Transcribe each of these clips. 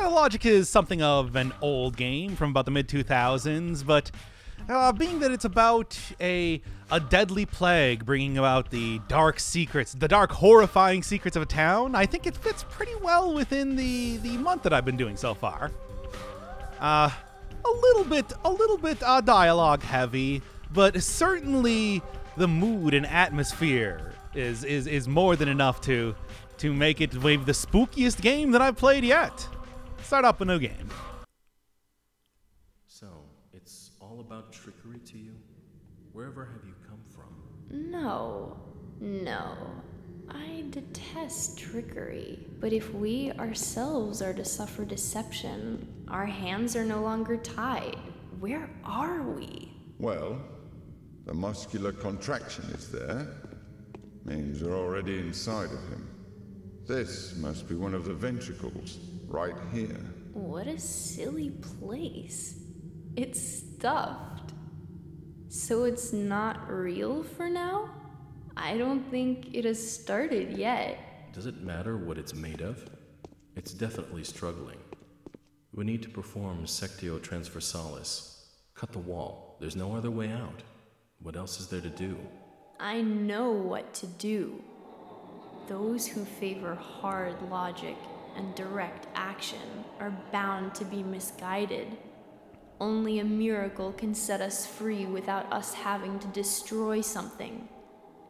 Uh, Logic is something of an old game from about the mid 2000s, but uh, being that it's about a a deadly plague bringing about the dark secrets, the dark, horrifying secrets of a town, I think it fits pretty well within the the month that I've been doing so far. Uh, a little bit, a little bit uh, dialogue heavy, but certainly the mood and atmosphere is is is more than enough to to make it the spookiest game that I've played yet. Start up a new game. So, it's all about trickery to you? Wherever have you come from? No, no. I detest trickery. But if we ourselves are to suffer deception, our hands are no longer tied. Where are we? Well, the muscular contraction is there. Means you're already inside of him. This must be one of the ventricles, right here. What a silly place. It's stuffed. So it's not real for now? I don't think it has started yet. Does it matter what it's made of? It's definitely struggling. We need to perform Sectio Transversalis. Cut the wall. There's no other way out. What else is there to do? I know what to do. Those who favor hard logic and direct action are bound to be misguided. Only a miracle can set us free without us having to destroy something.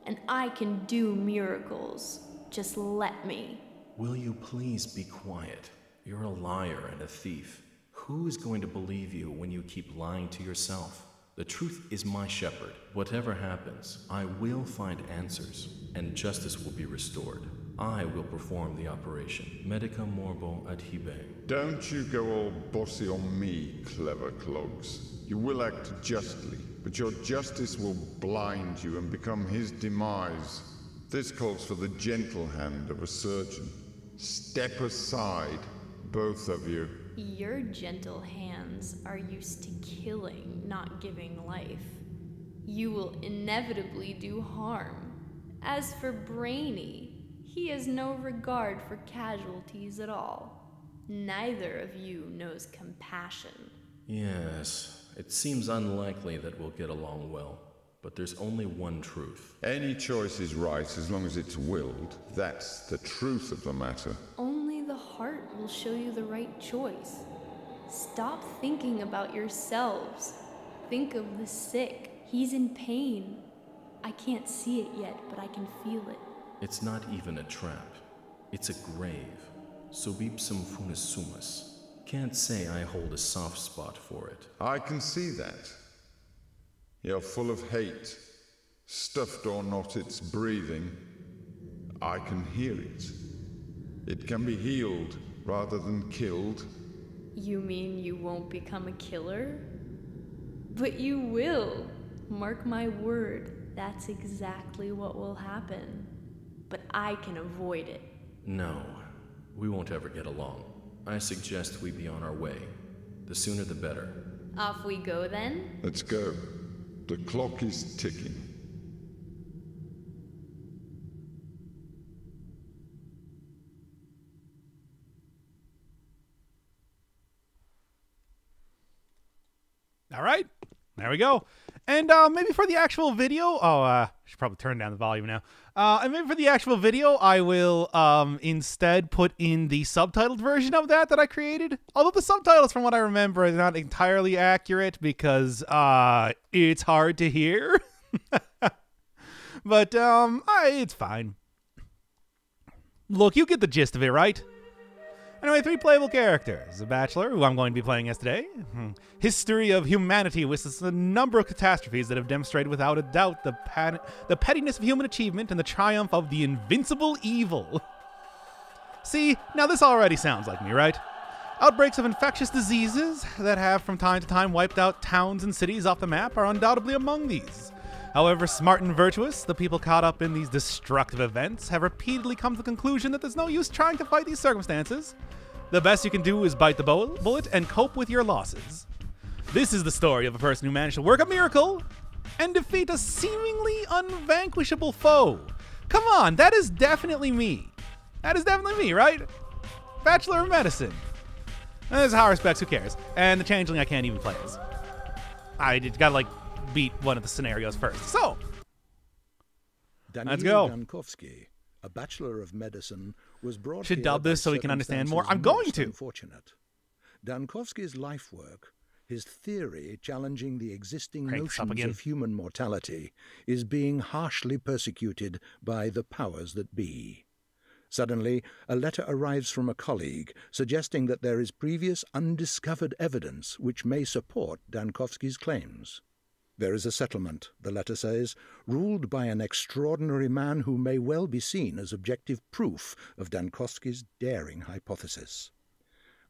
And I can do miracles. Just let me. Will you please be quiet? You're a liar and a thief. Who is going to believe you when you keep lying to yourself? The truth is my shepherd. Whatever happens, I will find answers, and justice will be restored. I will perform the operation. Medica morbo adhibe. Don't you go all bossy on me, clever clogs. You will act justly, but your justice will blind you and become his demise. This calls for the gentle hand of a surgeon. Step aside, both of you. Your gentle hands are used to killing, not giving life. You will inevitably do harm. As for Brainy, he has no regard for casualties at all. Neither of you knows compassion. Yes, it seems unlikely that we'll get along well, but there's only one truth. Any choice is right as long as it's willed. That's the truth of the matter. Only the heart will show you the right choice. Stop thinking about yourselves. Think of the sick. He's in pain. I can't see it yet, but I can feel it. It's not even a trap. It's a grave. Subipsum funis sumus. Can't say I hold a soft spot for it. I can see that. You're full of hate. Stuffed or not, it's breathing. I can hear it. It can be healed rather than killed. You mean you won't become a killer? But you will. Mark my word, that's exactly what will happen. But I can avoid it. No, we won't ever get along. I suggest we be on our way. The sooner the better. Off we go then? Let's go. The clock is ticking. All right, there we go. And uh, maybe for the actual video, oh, uh, I should probably turn down the volume now. Uh, and maybe for the actual video, I will um, instead put in the subtitled version of that that I created. Although the subtitles, from what I remember, are not entirely accurate because uh, it's hard to hear. but um, I, it's fine. Look, you get the gist of it, right? Anyway, three playable characters. A bachelor, who I'm going to be playing as today. Hmm. History of humanity with a number of catastrophes that have demonstrated without a doubt the, the pettiness of human achievement and the triumph of the invincible evil. See, now this already sounds like me, right? Outbreaks of infectious diseases that have from time to time wiped out towns and cities off the map are undoubtedly among these. However smart and virtuous, the people caught up in these destructive events have repeatedly come to the conclusion that there's no use trying to fight these circumstances. The best you can do is bite the bullet and cope with your losses. This is the story of a person who managed to work a miracle and defeat a seemingly unvanquishable foe. Come on, that is definitely me. That is definitely me, right? Bachelor of Medicine. And there's Haruspex, who cares? And the changeling I can't even play as. I gotta like beat one of the scenarios first. So, Daniil Let's go. Dankovsky, a bachelor of medicine, was brought Should dub this so we can understand more. I'm going to. Unfortunate. Dankovsky's life work, his theory challenging the existing notions again. of human mortality, is being harshly persecuted by the powers that be. Suddenly, a letter arrives from a colleague suggesting that there is previous undiscovered evidence which may support Dankovsky's claims. There is a settlement, the letter says, ruled by an extraordinary man who may well be seen as objective proof of Dankovsky's daring hypothesis.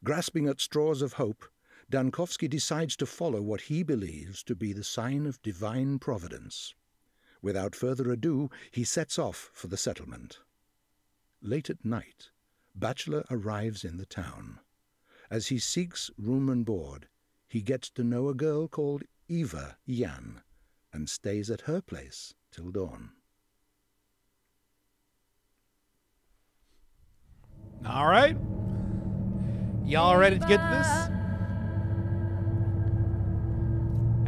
Grasping at straws of hope, Dankovsky decides to follow what he believes to be the sign of divine providence. Without further ado, he sets off for the settlement. Late at night, Bachelor arrives in the town. As he seeks room and board, he gets to know a girl called Eva Yan and stays at her place till dawn. all right. Y'all ready to get this?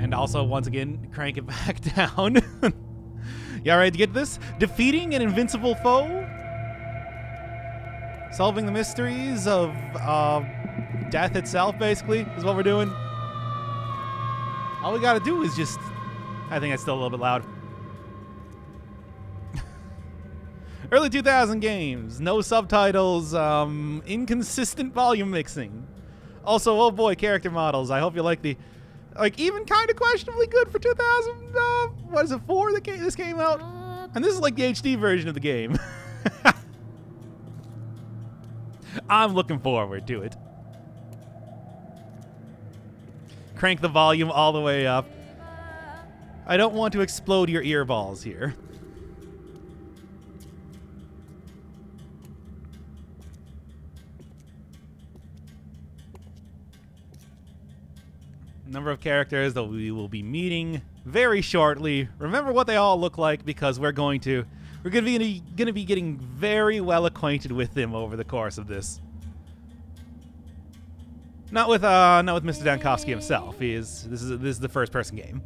And also, once again, crank it back down. Y'all ready to get this? Defeating an invincible foe? Solving the mysteries of uh, death itself, basically, is what we're doing. All we gotta do is just. I think that's still a little bit loud. Early 2000 games, no subtitles, um, inconsistent volume mixing. Also, oh boy, character models. I hope you like the, like even kind of questionably good for 2000. Uh, what is it? Four that this came out, and this is like the HD version of the game. I'm looking forward to it. Crank the volume all the way up. I don't want to explode your earballs here. number of characters that we will be meeting very shortly. Remember what they all look like because we're going to we're going to be going to be getting very well acquainted with them over the course of this. Not with uh not with Mr. Dankovsky himself. He is this is this is the first person game.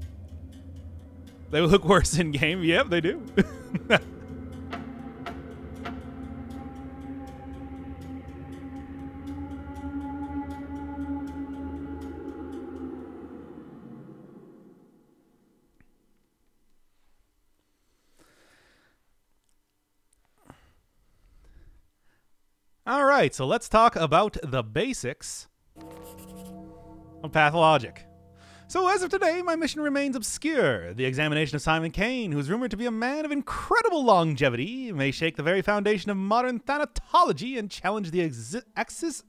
They look worse in game. Yep, they do. All right, so let's talk about the basics pathologic. So, as of today, my mission remains obscure. The examination of Simon Kain, who is rumored to be a man of incredible longevity, may shake the very foundation of modern thanatology and challenge the exi- exis-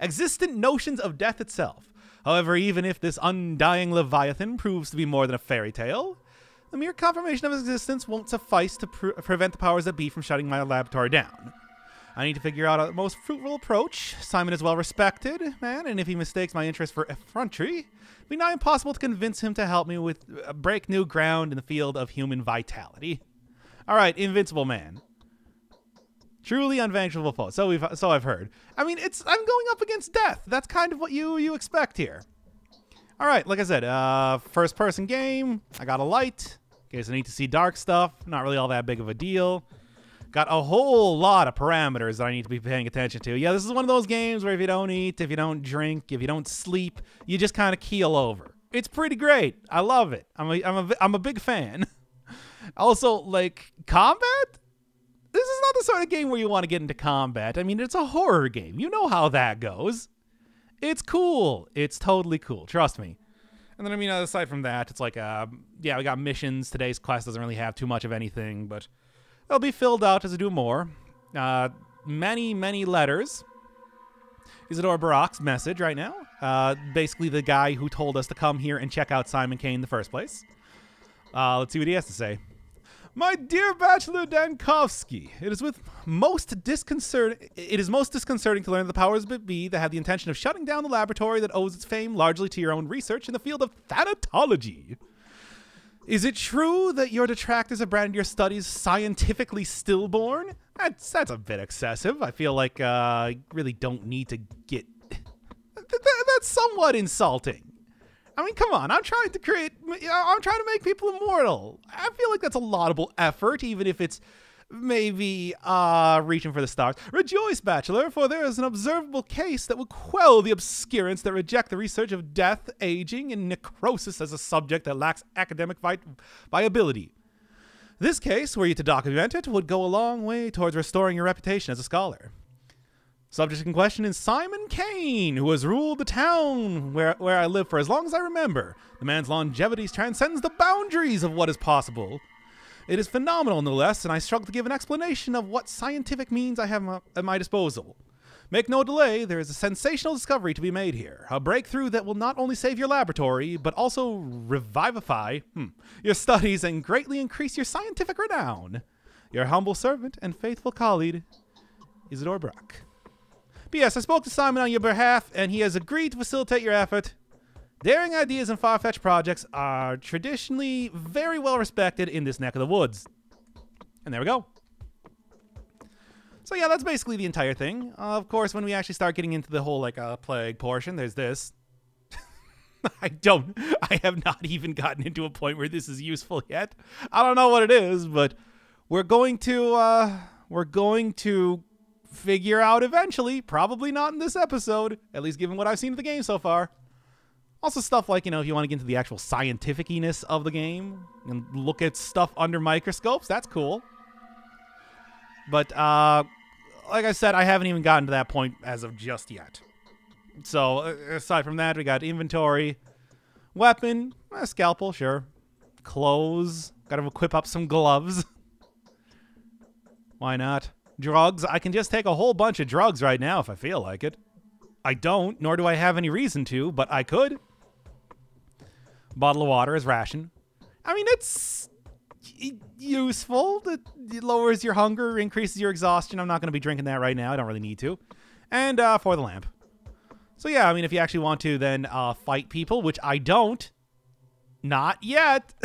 existent notions of death itself. However, even if this undying Leviathan proves to be more than a fairy tale, the mere confirmation of his existence won't suffice to pre- prevent the powers that be from shutting my laboratory down. I need to figure out a most fruitful approach. Simon is well respected, man, and if he mistakes my interest for effrontery, it'd be nigh impossible to convince him to help me with uh, break new ground in the field of human vitality. All right, invincible man. Truly unvanquishable foe. So we've so I've heard. I mean, it's I'm going up against death. That's kind of what you you expect here. All right, like I said, uh, first person game. I got a light. In case I need to see dark stuff. Not really all that big of a deal. Got a whole lot of parameters that I need to be paying attention to. Yeah, this is one of those games where if you don't eat, if you don't drink, if you don't sleep, you just kind of keel over. It's pretty great. I love it. I'm a, I'm a, I'm a big fan. also, like, combat? This is not the sort of game where you want to get into combat. I mean, it's a horror game. You know how that goes. It's cool. It's totally cool. Trust me. And then, I mean, aside from that, it's like, uh, yeah, we got missions. Today's class doesn't really have too much of anything, but they'll be filled out as I do more. Uh, many, many letters. Isidor Burakh's message right now. Uh, basically, the guy who told us to come here and check out Simon Kain in the first place. Uh, let's see what he has to say. My dear Bachelor Dankovsky, it is with most disconcerting. It is most disconcerting to learn the powers that be that have the intention of shutting down the laboratory that owes its fame largely to your own research in the field of thanatology. Is it true that your detractors have branded your studies scientifically stillborn? That's that's a bit excessive. I feel like uh, I really don't need to get. Th- that's somewhat insulting. I mean, come on. I'm trying to create. I'm trying to make people immortal. I feel like that's a laudable effort, even if it's maybe uh reaching for the stars. Rejoice, Bachelor, for there is an observable case that will quell the obscurants that reject the research of death, aging, and necrosis as a subject that lacks academic vi- viability. This case, were you to document it, would go a long way towards restoring your reputation as a scholar. Subject in question is Simon Kain, who has ruled the town where, where I live for as long as I remember. The man's longevity transcends the boundaries of what is possible. It is phenomenal, no less, and I struggle to give an explanation of what scientific means I have at my disposal. Make no delay, there is a sensational discovery to be made here. A breakthrough that will not only save your laboratory, but also revivify hmm, your studies and greatly increase your scientific renown. Your humble servant and faithful colleague, Isidor Burakh. P.S. I spoke to Simon on your behalf, and he has agreed to facilitate your effort. Daring ideas and far fetched projects are traditionally very well respected in this neck of the woods. And there we go. So yeah, that's basically the entire thing. Uh, of course, when we actually start getting into the whole like uh, plague portion, there's this. I don't. I have not even gotten into a point where this is useful yet. I don't know what it is, but we're going to uh, we're going to figure out eventually. Probably not in this episode, at least given what I've seen of the game so far. Also, stuff like, you know, if you want to get into the actual scientificness of the game and look at stuff under microscopes, that's cool. But, uh, like I said, I haven't even gotten to that point as of just yet. So, aside from that, we got inventory, weapon, scalpel, sure. Clothes, gotta equip up some gloves. Why not? Drugs, I can just take a whole bunch of drugs right now if I feel like it. I don't, nor do I have any reason to, but I could bottle of water as ration. I mean, it's useful. It lowers your hunger, increases your exhaustion. I'm not going to be drinking that right now. I don't really need to. And uh, for the lamp. So yeah, I mean, if you actually want to, then uh, fight people, which I don't. Not yet.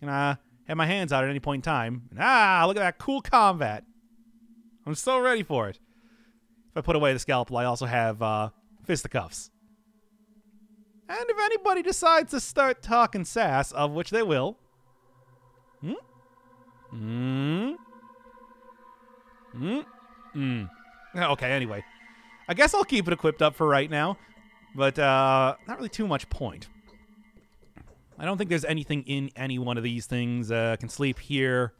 Can I have my hands out at any point in time? ah, look at that cool combat. I'm so ready for it. If I put away the scalpel, I also have uh, fisticuffs. And if anybody decides to start talking sass, of which they will. Hmm? Hmm? Hmm? Hmm. Okay, anyway. I guess I'll keep it equipped up for right now. But, uh, not really too much point. I don't think there's anything in any one of these things. Uh, can sleep here.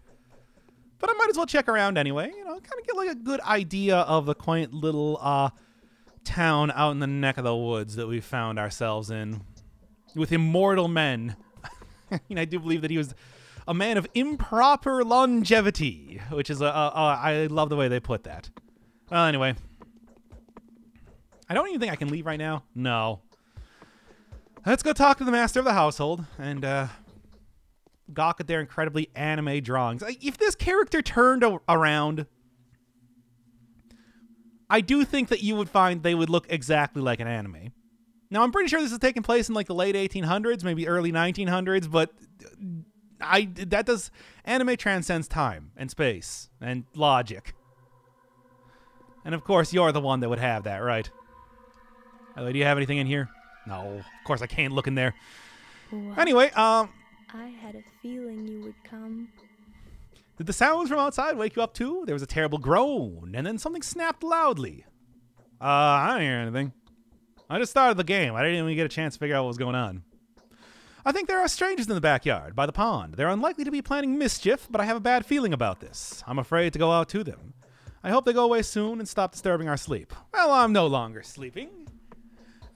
But I might as well check around anyway. You know, kind of get like a good idea of the quaint little, uh, town out in the neck of the woods that we found ourselves in with immortal men. I mean, I do believe that he was a man of improper longevity, which is a, a, a I love the way they put that. Well, anyway, I don't even think I can leave right now. No. Let's go talk to the master of the household and uh, gawk at their incredibly anime drawings. If this character turned around I do think that you would find they would look exactly like an anime. Now, I'm pretty sure this is taking place in like the late 1800s, maybe early 1900s, but I that does anime transcends time and space and logic. And of course, you're the one that would have that, right? do you have anything in here? No, of course I can't look in there. Anyway, um I had a feeling you would come. Did the sounds from outside wake you up too? There was a terrible groan, and then something snapped loudly. Uh, I don't hear anything. I just started the game. I didn't even get a chance to figure out what was going on. I think there are strangers in the backyard, by the pond. They're unlikely to be planning mischief, but I have a bad feeling about this. I'm afraid to go out to them. I hope they go away soon and stop disturbing our sleep. Well, I'm no longer sleeping.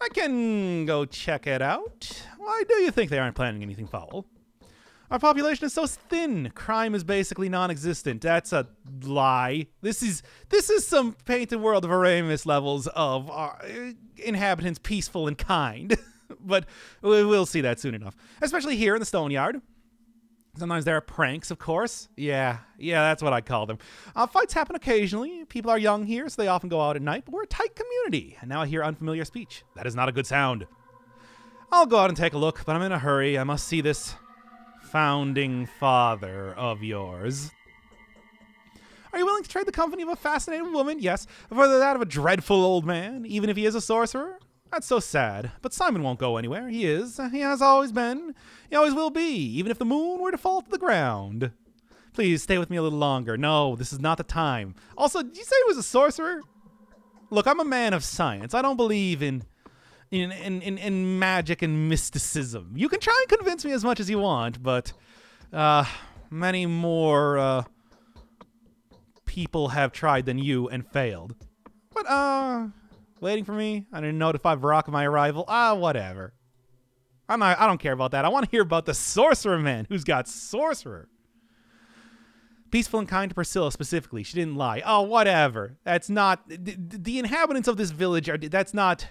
I can go check it out. Why do you think they aren't planning anything foul? Our population is so thin. Crime is basically non-existent. That's a lie. This is this is some painted world of Ariamis levels of our uh, inhabitants peaceful and kind. but we'll see that soon enough. Especially here in the Stone Yard. Sometimes there are pranks, of course. Yeah, yeah, that's what I call them. Uh, fights happen occasionally. People are young here, so they often go out at night, but we're a tight community. And now I hear unfamiliar speech. That is not a good sound. I'll go out and take a look, but I'm in a hurry. I must see this founding father of yours. Are you willing to trade the company of a fascinating woman, yes, for that of a dreadful old man, even if he is a sorcerer? That's so sad. But Simon won't go anywhere. He is. He has always been. He always will be, even if the moon were to fall to the ground. Please stay with me a little longer. No, this is not the time. Also, did you say he was a sorcerer? Look, I'm a man of science. I don't believe in in, in, in, magic and mysticism. You can try and convince me as much as you want, but uh, many more uh, people have tried than you and failed. But, uh, waiting for me? I didn't notify Burakh of my arrival. Ah, whatever. I'm not, I don't care about that. I want to hear about the sorcerer man who's got sorcerer. Peaceful and kind to Priscilla specifically. She didn't lie. Oh, whatever. That's not. The, the inhabitants of this village are. That's not.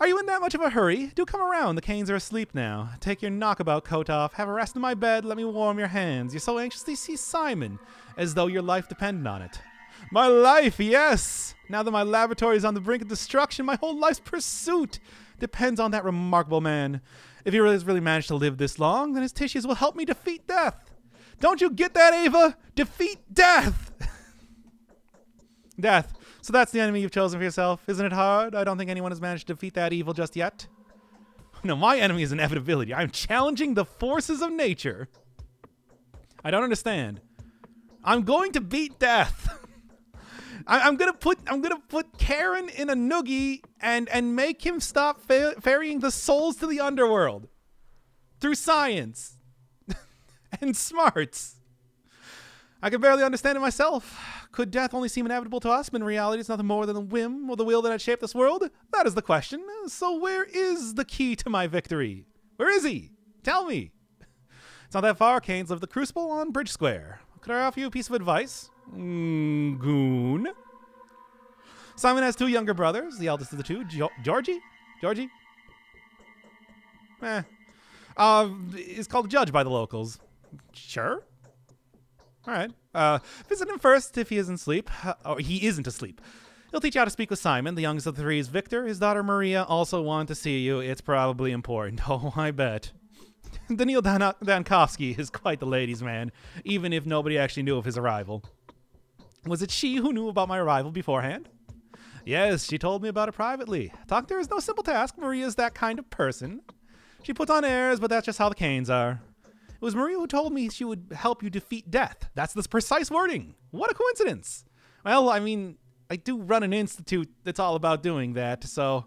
Are you in that much of a hurry? Do come around. The Kains are asleep now. Take your knockabout coat off. Have a rest in my bed. Let me warm your hands. You're so anxiously see Simon, as though your life depended on it. My life, yes! Now that my laboratory is on the brink of destruction, my whole life's pursuit depends on that remarkable man. If he has really managed to live this long, then his tissues will help me defeat death. Don't you get that, Ava? Defeat death! death. So that's the enemy you've chosen for yourself. Isn't it hard? I don't think anyone has managed to defeat that evil just yet. No, my enemy is inevitability. I'm challenging the forces of nature. I don't understand. I'm going to beat death. I, am gonna put I'm gonna put Charon in a noogie and and make him stop ferrying the souls to the underworld through science and smarts. I can barely understand it myself. Could death only seem inevitable to us, but in reality it's nothing more than the whim or the will that had shaped this world? That is the question. So where is the key to my victory? Where is he? Tell me. It's not that far. Kains live the Crucible on Bridge Square. Could I offer you a piece of advice? Mm, goon. Simon has two younger brothers. The eldest of the two, jo- Georgie. Georgie. Eh. Uh, is called judge by the locals. Sure. All right. Uh, visit him first if he isn't asleep. Uh, or he isn't asleep. He'll teach you how to speak with Simon. The youngest of the three is Victor. His daughter Maria also wanted to see you. It's probably important. Oh, I bet. Daniil Dan- Dankovsky is quite the ladies' man, even if nobody actually knew of his arrival. Was it she who knew about my arrival beforehand? Yes, she told me about it privately. Talk is no simple task. Maria is that kind of person. She puts on airs, but that's just how the Kains are. It was Maria who told me she would help you defeat death. That's the precise wording. What a coincidence. Well, I mean, I do run an institute that's all about doing that, so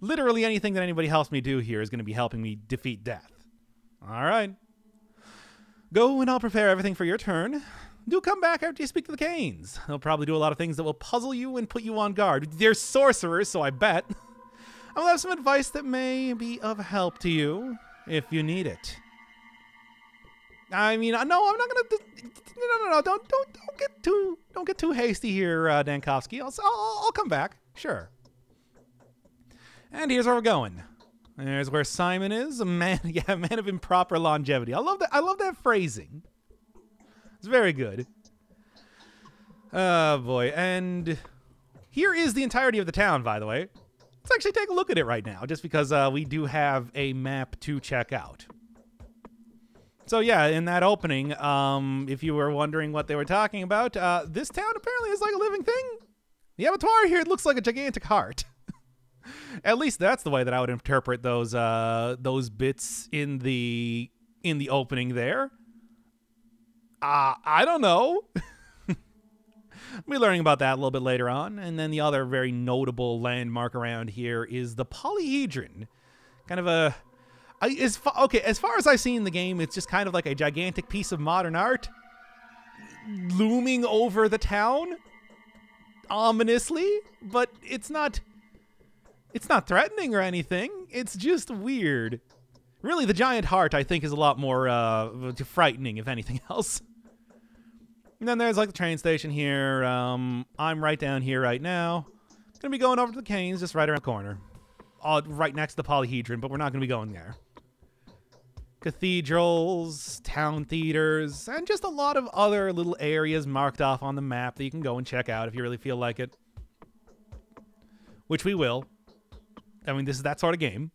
literally anything that anybody helps me do here is going to be helping me defeat death. All right. Go and I'll prepare everything for your turn. Do come back after you speak to the Kains. They'll probably do a lot of things that will puzzle you and put you on guard. They're sorcerers, so I bet. I'll have some advice that may be of help to you if you need it. I mean, no, I'm not gonna. No, no, no, don't, don't, don't get too, don't get too hasty here, uh, Dankovsky. I'll, I'll, I'll come back, sure. And here's where we're going. There's where Simon is, a man, yeah, a man of improper longevity. I love that. I love that phrasing. It's very good. Oh boy, and here is the entirety of the town. By the way, let's actually take a look at it right now, just because uh, we do have a map to check out. So yeah, in that opening, um, if you were wondering what they were talking about, uh, this town apparently is like a living thing. The abattoir here looks like a gigantic heart. At least that's the way that I would interpret those uh, those bits in the in the opening there. Uh, I don't know. we'll be learning about that a little bit later on. And then the other very notable landmark around here is the polyhedron. Kind of a as far, okay, as far as I've seen in the game, it's just kind of like a gigantic piece of modern art looming over the town ominously, but it's not it's not threatening or anything. It's just weird. Really, the giant heart I think is a lot more uh, frightening, if anything else. And then there's like the train station here. Um, I'm right down here right now. Gonna be going over to the Kains, just right around the corner, all right next to the polyhedron, but we're not gonna be going there cathedrals, town theaters, and just a lot of other little areas marked off on the map that you can go and check out if you really feel like it. Which we will. I mean, this is that sort of game.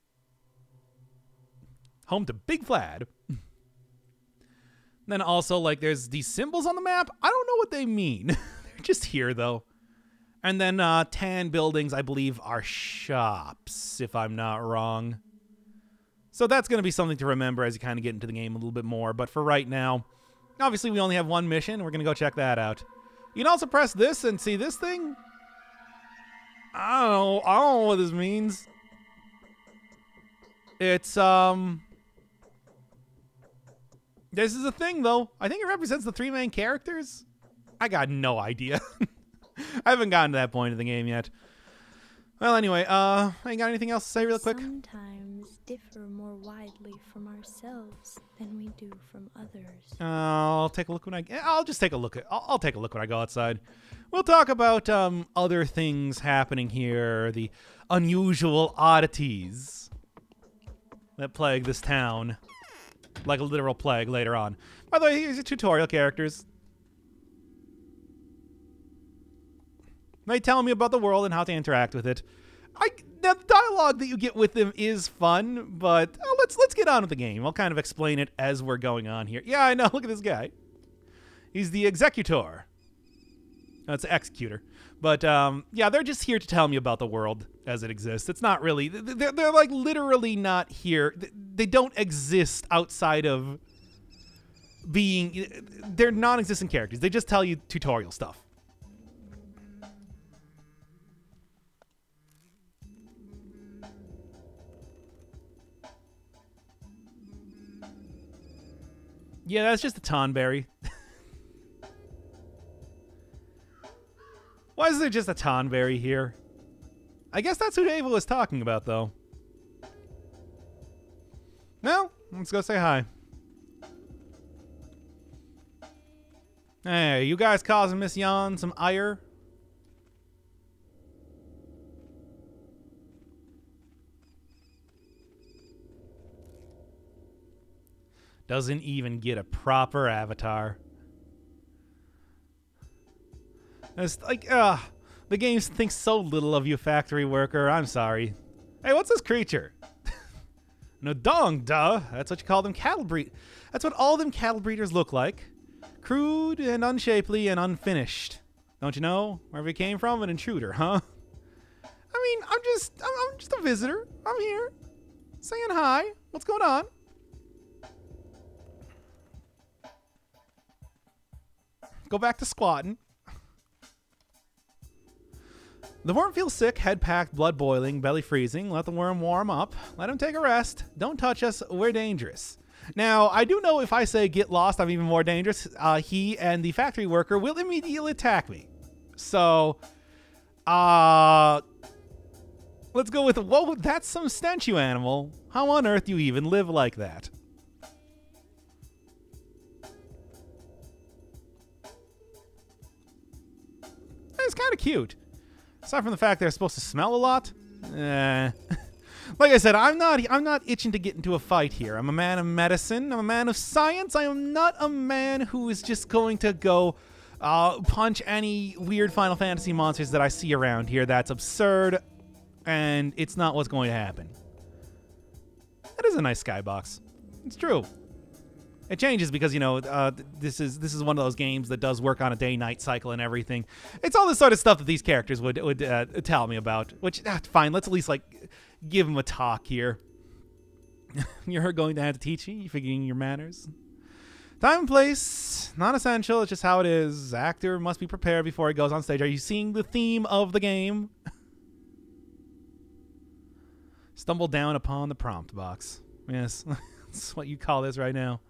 Home to Big Vlad. Then also, like, there's these symbols on the map. I don't know what they mean. They're just here, though. And then uh, tan buildings, I believe, are shops, if I'm not wrong. So that's going to be something to remember as you kind of get into the game a little bit more. But for right now, obviously, we only have one mission. We're going to go check that out. You can also press this and see this thing. I don't know. I don't know what this means. It's, um... This is a thing, though. I think it represents the three main characters. I got no idea. I haven't gotten to that point of the game yet. Well, anyway, uh, I ain't got anything else to say real quick? Sometimes differ more widely from ourselves than we do from others. Uh, I'll take a look when I. I'll just take a look at. I'll, I'll take a look when I go outside. We'll talk about um other things happening here, the unusual oddities that plague this town, like a literal plague later on. By the way, here's your tutorial characters. They tell me about the world and how to interact with it. I now the dialogue that you get with them is fun, but uh, let's let's get on with the game. I'll kind of explain it as we're going on here. Yeah, I know. Look at this guy. He's the executor. That's executor. But um, yeah, they're just here to tell me about the world as it exists. It's not really. They're, they're like literally not here. They don't exist outside of being. They're non-existent characters. They just tell you tutorial stuff. Yeah, that's just a Tonberry. Why is there just a Tonberry here? I guess that's who Ava was talking about, though. No, let's go say hi. Hey, you guys causing Miss Yan some ire? Doesn't even get a proper avatar. It's like, uh, the game thinks so little of you, factory worker. I'm sorry. Hey, what's this creature? no dong, duh. That's what you call them cattle breed. That's what all them cattle breeders look like. Crude and unshapely and unfinished. Don't you know? Wherever he came from, an intruder, huh? I mean, I'm just, I'm, I'm just a visitor. I'm here, saying hi. What's going on? Go back to squatting. The worm feels sick, head packed, blood boiling, belly freezing. Let the worm warm up. Let him take a rest. Don't touch us. We're dangerous. Now, I do know if I say get lost, I'm even more dangerous. Uh, he and the factory worker will immediately attack me. So, uh, let's go with, whoa, that's some stench, you animal. How on earth do you even live like that? It's kind of cute. Aside from the fact they're supposed to smell a lot. Eh. like I said, I'm not I'm not itching to get into a fight here. I'm a man of medicine. I'm a man of science. I am not a man who is just going to go uh, punch any weird Final Fantasy monsters that I see around here. That's absurd, and it's not what's going to happen. That is a nice skybox. It's true. It changes because you know uh, this is this is one of those games that does work on a day-night cycle and everything. It's all this sort of stuff that these characters would would uh, tell me about. Which ah, fine, let's at least like give them a talk here. You're going to have to teach me. You figuring your manners. Time and place, not essential. It's just how it is. Actor must be prepared before he goes on stage. Are you seeing the theme of the game? Stumble down upon the prompt box. Yes, that's what you call this right now.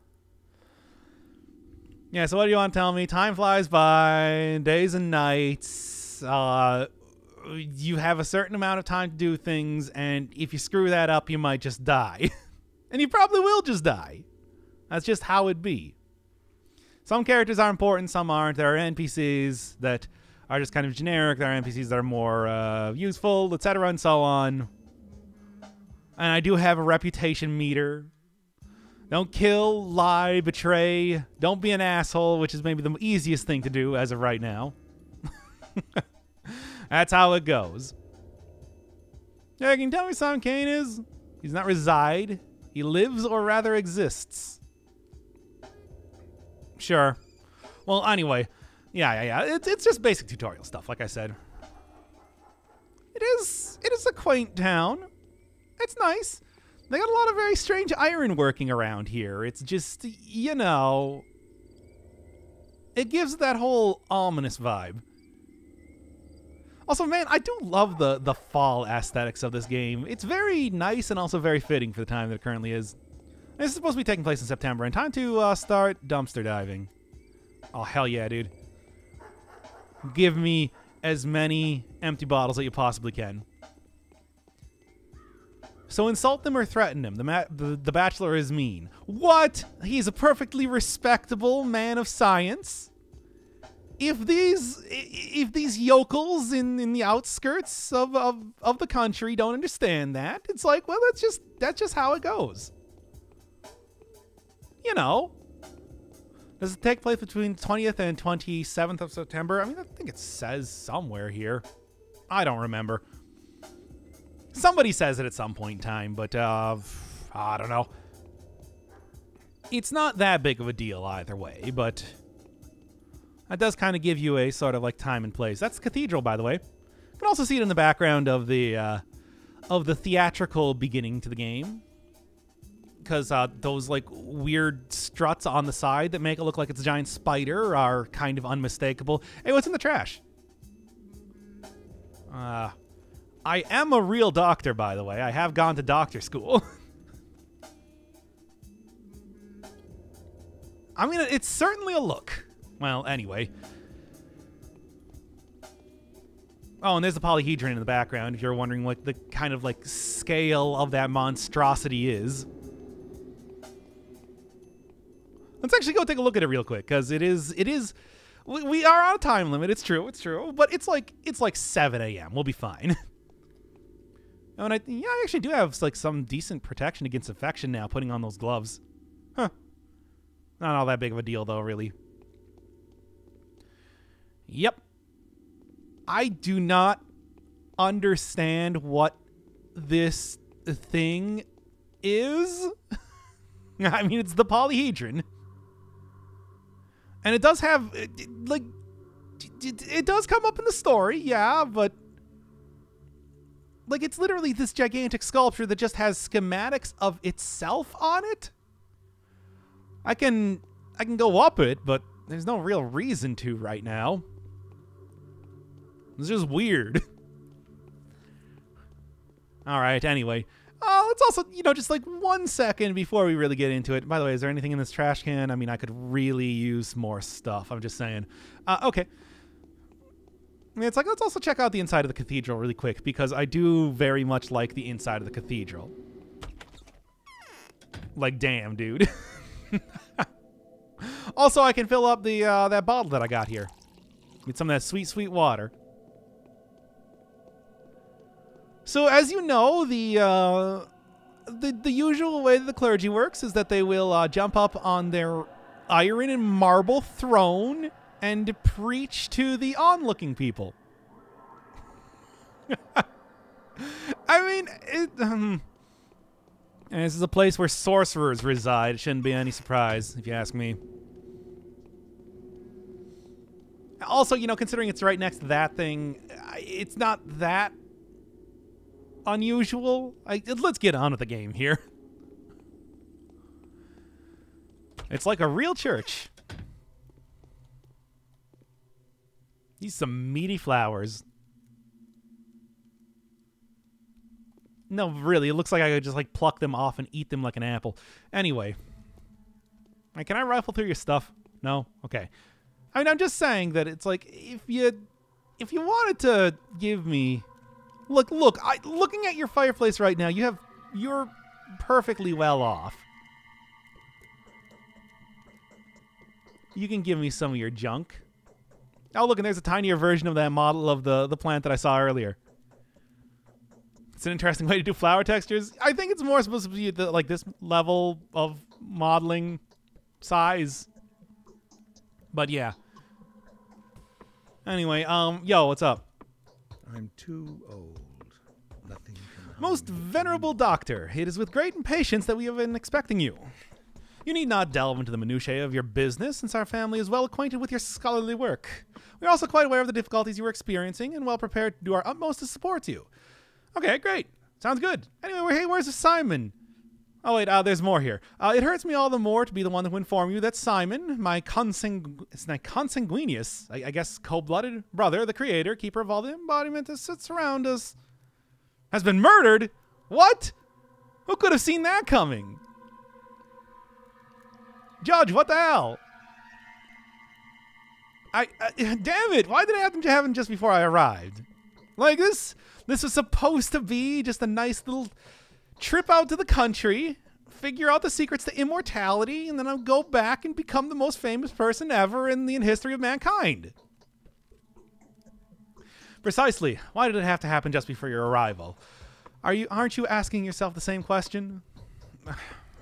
Yeah, so what do you want to tell me? Time flies by, days and nights. Uh, you have a certain amount of time to do things, and if you screw that up, you might just die. and you probably will just die. That's just how it be. Some characters are important, some aren't. There are NPCs that are just kind of generic. There are NPCs that are more uh, useful, etc., and so on. And I do have a reputation meter don't kill, lie, betray. Don't be an asshole, which is maybe the easiest thing to do as of right now. That's how it goes. Yeah, can you tell me Simon Kane is? He's not reside. He lives or rather exists. Sure. Well, anyway, yeah, yeah, yeah. It's it's just basic tutorial stuff, like I said. It is it is a quaint town. It's nice. They got a lot of very strange iron working around here. It's just you know, it gives that whole ominous vibe. Also, man, I do love the the fall aesthetics of this game. It's very nice and also very fitting for the time that it currently is. This is supposed to be taking place in September, and time to uh, start dumpster diving. Oh hell yeah, dude! Give me as many empty bottles that you possibly can. So insult them or threaten him. The, the the bachelor is mean. What? He's a perfectly respectable man of science. If these if these yokels in, in the outskirts of, of, of the country don't understand that, it's like, well, that's just that's just how it goes. You know. Does it take place between 20th and 27th of September? I mean, I think it says somewhere here. I don't remember. Somebody says it at some point in time, but uh, I don't know. It's not that big of a deal either way, but that does kind of give you a sort of like time and place. That's the cathedral, by the way. You can also see it in the background of the uh, of the theatrical beginning to the game, because uh, those like weird struts on the side that make it look like it's a giant spider are kind of unmistakable. Hey, what's in the trash? Uh, I am a real doctor, by the way. I have gone to doctor school. I mean, it's certainly a look. Well, anyway. Oh, and there's the polyhedron in the background. If you're wondering what the kind of like scale of that monstrosity is. Let's actually go take a look at it real quick, because it is it is we, we are on a time limit. It's true, it's true, but it's like it's like 7 a.m. We'll be fine. Oh, and I, yeah, I actually do have like some decent protection against infection now, putting on those gloves. Huh. Not all that big of a deal, though, really. Yep. I do not understand what this thing is. I mean, it's the polyhedron. And it does have, like, it does come up in the story, yeah, but like it's literally this gigantic sculpture that just has schematics of itself on it. I can I can go up it, but there's no real reason to right now. It's just weird. All right, anyway. Uh, let's also, you know, just like one second before we really get into it. By the way, is there anything in this trash can? I mean, I could really use more stuff. I'm just saying. Uh, okay. It's like, let's also check out the inside of the cathedral really quick because I do very much like the inside of the cathedral. Like, damn, dude. also, I can fill up the uh, that bottle that I got here. Get some of that sweet, sweet water. So, as you know, the uh, the the usual way the clergy works is that they will uh, jump up on their iron and marble throne and preach to the onlooking people. I mean, it, um, this is a place where sorcerers reside. It shouldn't be any surprise, if you ask me. Also, you know, considering it's right next to that thing, it's not that unusual. I, let's get on with the game here. It's like a real church. These some meaty flowers. No, really, it looks like I could just like pluck them off and eat them like an apple. Anyway. Can I rifle through your stuff? No? Okay. I mean, I'm just saying that it's like if you if you wanted to give me look look I looking at your fireplace right now, you have you're perfectly well off. You can give me some of your junk. Oh, look, and there's a tinier version of that model of the, the plant that I saw earlier. It's an interesting way to do flower textures. I think it's more supposed to be the, like this level of modeling size. But yeah. Anyway, um, yo, what's up? I'm too old. Nothing can Most venerable doctor, it is with great impatience that we have been expecting you. You need not delve into the minutiae of your business, since our family is well acquainted with your scholarly work. We are also quite aware of the difficulties you are experiencing and well prepared to do our utmost to support you. Okay, great. Sounds good. Anyway, hey, where's Simon? Oh wait, uh, there's more here. Uh, it hurts me all the more to be the one to inform you that Simon, my consangu- my consanguineous, I, I guess cold-blooded brother, the creator, keeper of all the embodiment that sits around us, has been murdered. What? Who could have seen that coming? Judge, what the hell? I, I damn it! Why did it happen to happen just before I arrived? Like this, this was supposed to be just a nice little trip out to the country, figure out the secrets to immortality, and then I'll go back and become the most famous person ever in the history of mankind. Precisely. Why did it have to happen just before your arrival? Are you aren't you asking yourself the same question?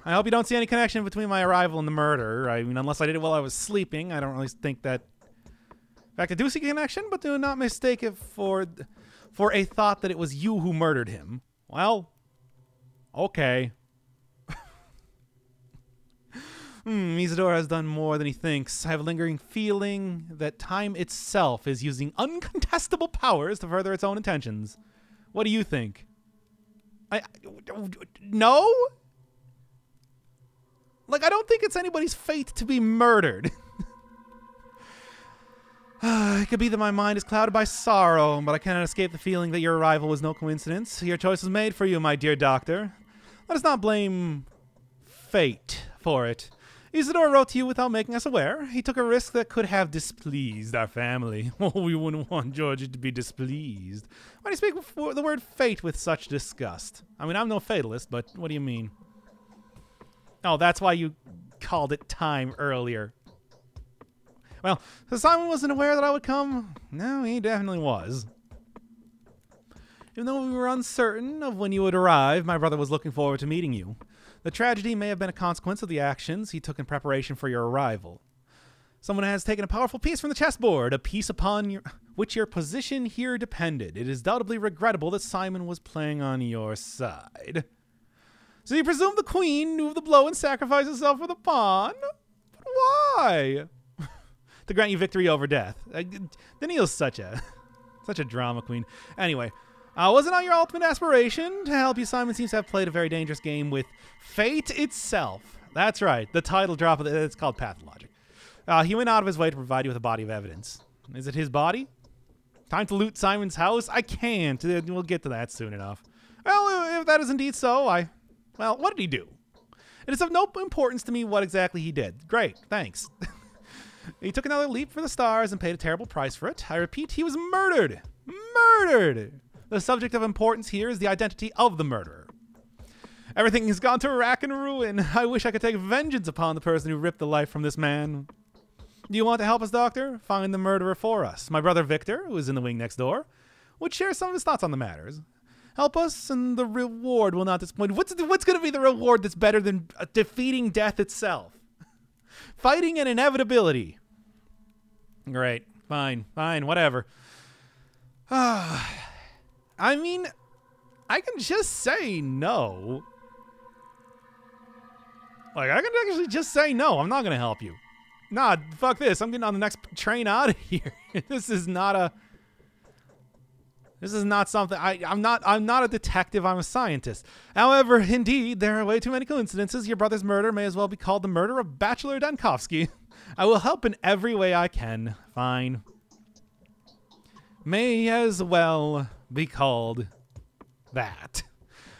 I hope you don't see any connection between my arrival and the murder. I mean, unless I did it while I was sleeping, I don't really think that. In fact, I do see a connection, but do not mistake it for for a thought that it was you who murdered him. Well, okay. Hmm, has done more than he thinks. I have a lingering feeling that time itself is using uncontestable powers to further its own intentions. What do you think? I no. Like I don't think it's anybody's fate to be murdered. it could be that my mind is clouded by sorrow, but I cannot escape the feeling that your arrival was no coincidence. Your choice was made for you, my dear doctor. Let us not blame fate for it. Isidor wrote to you without making us aware. He took a risk that could have displeased our family. Oh, we wouldn't want Georgie to be displeased. Why do you speak the word fate with such disgust? I mean, I'm no fatalist, but what do you mean? Oh, that's why you called it time earlier. Well, Simon wasn't aware that I would come. No, he definitely was. Even though we were uncertain of when you would arrive, my brother was looking forward to meeting you. The tragedy may have been a consequence of the actions he took in preparation for your arrival. Someone has taken a powerful piece from the chessboard, a piece upon your, which your position here depended. It is doubly regrettable that Simon was playing on your side. So you presume the queen knew of the blow and sacrificed herself for the pawn? But why? to grant you victory over death. Uh, Daniel's such a such a drama queen. Anyway, uh, was it not your ultimate aspiration to help you? Simon seems to have played a very dangerous game with fate itself. That's right. The title drop of it, it's called Pathologic. Uh, he went out of his way to provide you with a body of evidence. Is it his body? Time to loot Simon's house? I can't. Uh, we'll get to that soon enough. Well, if that is indeed so, I. Well, what did he do? It is of no importance to me what exactly he did. Great, thanks. he took another leap for the stars and paid a terrible price for it. I repeat, he was murdered. Murdered! The subject of importance here is the identity of the murderer. Everything has gone to rack and ruin. I wish I could take vengeance upon the person who ripped the life from this man. Do you want to help us, Doctor? Find the murderer for us. My brother Victor, who is in the wing next door, would share some of his thoughts on the matters. Help us, and the reward will not disappoint. What's, what's going to be the reward that's better than uh, defeating death itself? Fighting an inevitability. Great. Fine. Fine. Whatever. I mean, I can just say no. Like, I can actually just say no. I'm not going to help you. Nah, fuck this. I'm getting on the next train out of here. this is not a. This is not something I, I'm not I'm not a detective, I'm a scientist. However, indeed, there are way too many coincidences. Your brother's murder may as well be called the murder of Bachelor Dankovsky. I will help in every way I can. Fine. May as well be called that.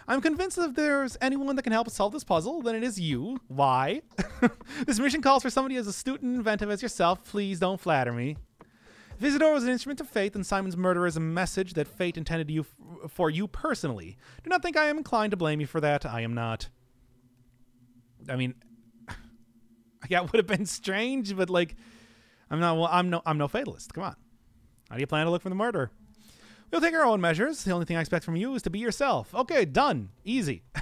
I'm convinced that if there's anyone that can help us solve this puzzle, then it is you. Why? this mission calls for somebody as astute and inventive as yourself. Please don't flatter me. If Isidor was an instrument of fate, and Simon's murder is a message that fate intended you f- for you personally. Do not think I am inclined to blame you for that. I am not. I mean, yeah, it would have been strange, but like, I'm not. Well, I'm no. I'm no fatalist. Come on. How do you plan to look for the murderer? We'll take our own measures. The only thing I expect from you is to be yourself. Okay, done. Easy.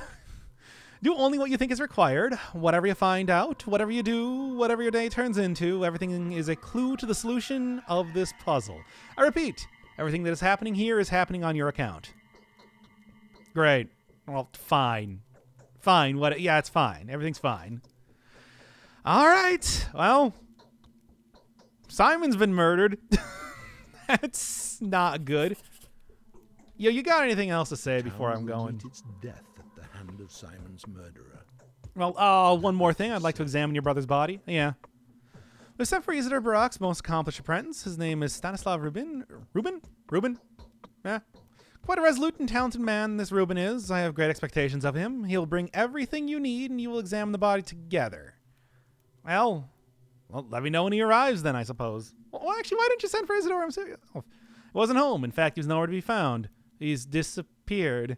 do only what you think is required. Whatever you find out, whatever you do, whatever your day turns into, everything is a clue to the solution of this puzzle. I repeat, everything that is happening here is happening on your account. Great. Well, fine. Fine. What? Yeah, it's fine. Everything's fine. All right. Well, Simon's been murdered. That's not good. Yo, you got anything else to say before I'm going? its death at the hand of Simon's murderer. Well, uh, one more thing. I'd like to examine your brother's body. Yeah. Sent for Isidor Burakh's most accomplished apprentice. His name is Stanislav Rubin. Rubin? Rubin? Yeah. Quite a resolute and talented man, this Rubin is. I have great expectations of him. He'll bring everything you need, and you will examine the body together. Well, well, let me know when he arrives, then, I suppose. Well, actually, why didn't you send for Isidor himself? He wasn't home. In fact, he was nowhere to be found. He's disappeared.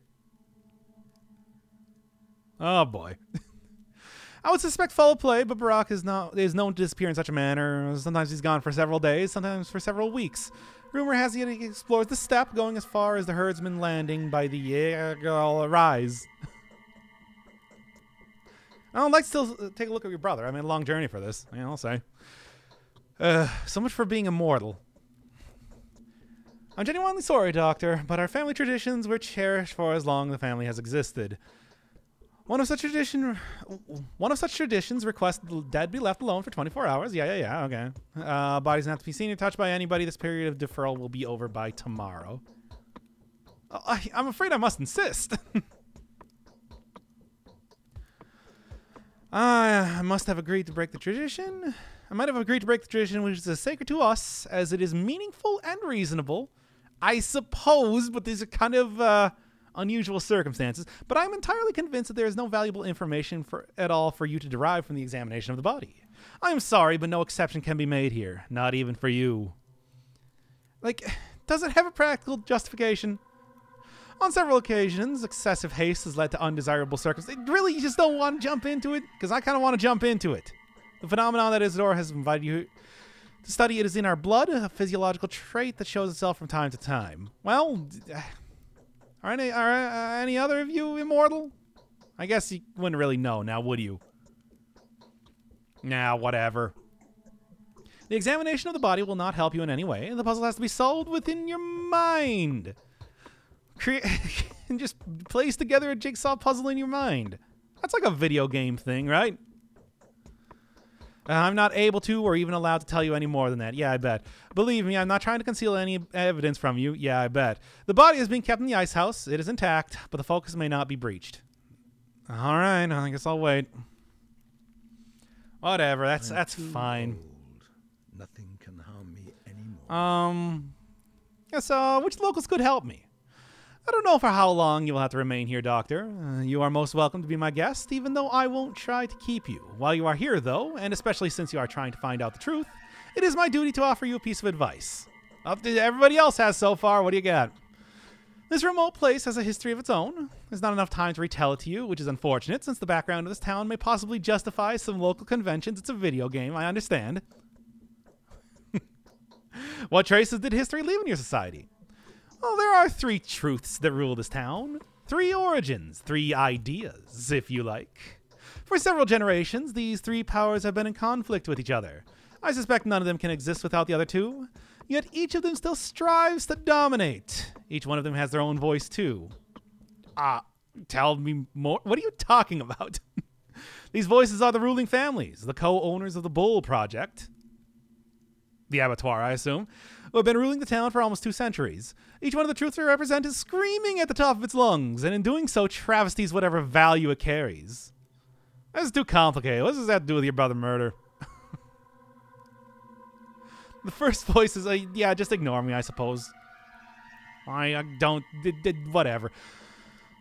Oh, boy. I would suspect foul play, but Burakh is not is known to disappear in such a manner. Sometimes he's gone for several days, sometimes for several weeks. Rumor has it he explores the steppe, going as far as the herdsman landing by the Jägerl Rise. I'd like to still uh, take a look at your brother. I mean, a long journey for this. Yeah, I'll say. Uh, so much for being immortal. I'm genuinely sorry, Doctor, but our family traditions were cherished for as long the family has existed. One of such tradition, one of such traditions requests the dead be left alone for 24 hours. Yeah, yeah, yeah. Okay. Uh, bodies not to be seen or touched by anybody. This period of deferral will be over by tomorrow. Oh, I, I'm afraid I must insist. I must have agreed to break the tradition. I might have agreed to break the tradition, which is as sacred to us, as it is meaningful and reasonable. I suppose, but these are kind of uh, unusual circumstances. But I'm entirely convinced that there is no valuable information for at all for you to derive from the examination of the body. I am sorry, but no exception can be made here, not even for you. Like, does it have a practical justification? On several occasions, excessive haste has led to undesirable circumstances. Really, you just don't want to jump into it? Because I kind of want to jump into it. The phenomenon that Isidor has invited you to study it is in our blood, a physiological trait that shows itself from time to time. Well, are any are uh, any other of you immortal? I guess you wouldn't really know now, would you? Nah, whatever. The examination of the body will not help you in any way. The puzzle has to be solved within your mind. Crea- and just place together a jigsaw puzzle in your mind. That's like a video game thing, right? Uh, I'm not able to or even allowed to tell you any more than that. Yeah, I bet. Believe me, I'm not trying to conceal any evidence from you. Yeah, I bet. The body is being kept in the ice house. It is intact, but the focus may not be breached. All right, I guess I'll wait. Whatever. That's I'm that's fine. old. Nothing can harm me anymore. Um, yes. Uh, which locals could help me? I don't know for how long you will have to remain here, Doctor. Uh, you are most welcome to be my guest, even though I won't try to keep you. While you are here, though, and especially since you are trying to find out the truth, it is my duty to offer you a piece of advice. Up to everybody else has so far. What do you got? This remote place has a history of its own. There's not enough time to retell it to you, which is unfortunate since the background of this town may possibly justify some local conventions. It's a video game, I understand. what traces did history leave in your society? Well, there are three truths that rule this town. Three origins, three ideas, if you like. For several generations, these three powers have been in conflict with each other. I suspect none of them can exist without the other two, yet each of them still strives to dominate. Each one of them has their own voice, too. Ah, tell me more. What are you talking about? These voices are the ruling families, the co owners of the Bull Project, the abattoir, I assume, who have been ruling the town for almost two centuries. Each one of the truths they represent is screaming at the top of its lungs, and in doing so, travesties whatever value it carries. That's too complicated. What does that do with your brother murder? the first voice is, uh, yeah, just ignore me, I suppose. I, I don't, whatever.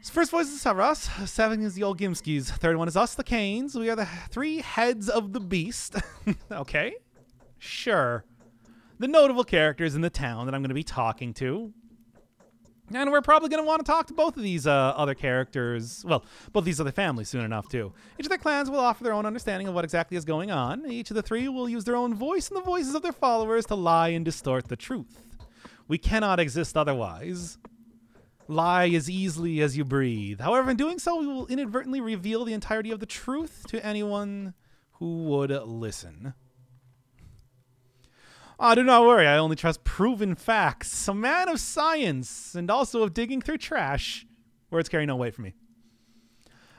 So first voice is Savras. Second is the Olgimskis. Third one is us, the Kains. We are the three heads of the beast. okay, sure the notable characters in the town that I'm going to be talking to. And we're probably going to want to talk to both of these uh, other characters. Well, both these other families soon enough, too. Each of their clans will offer their own understanding of what exactly is going on. Each of the three will use their own voice and the voices of their followers to lie and distort the truth. We cannot exist otherwise. Lie as easily as you breathe. However, in doing so, we will inadvertently reveal the entirety of the truth to anyone who would listen. Ah, do not worry, I only trust proven facts. A man of science, and also of digging through trash. Words carry no weight for me.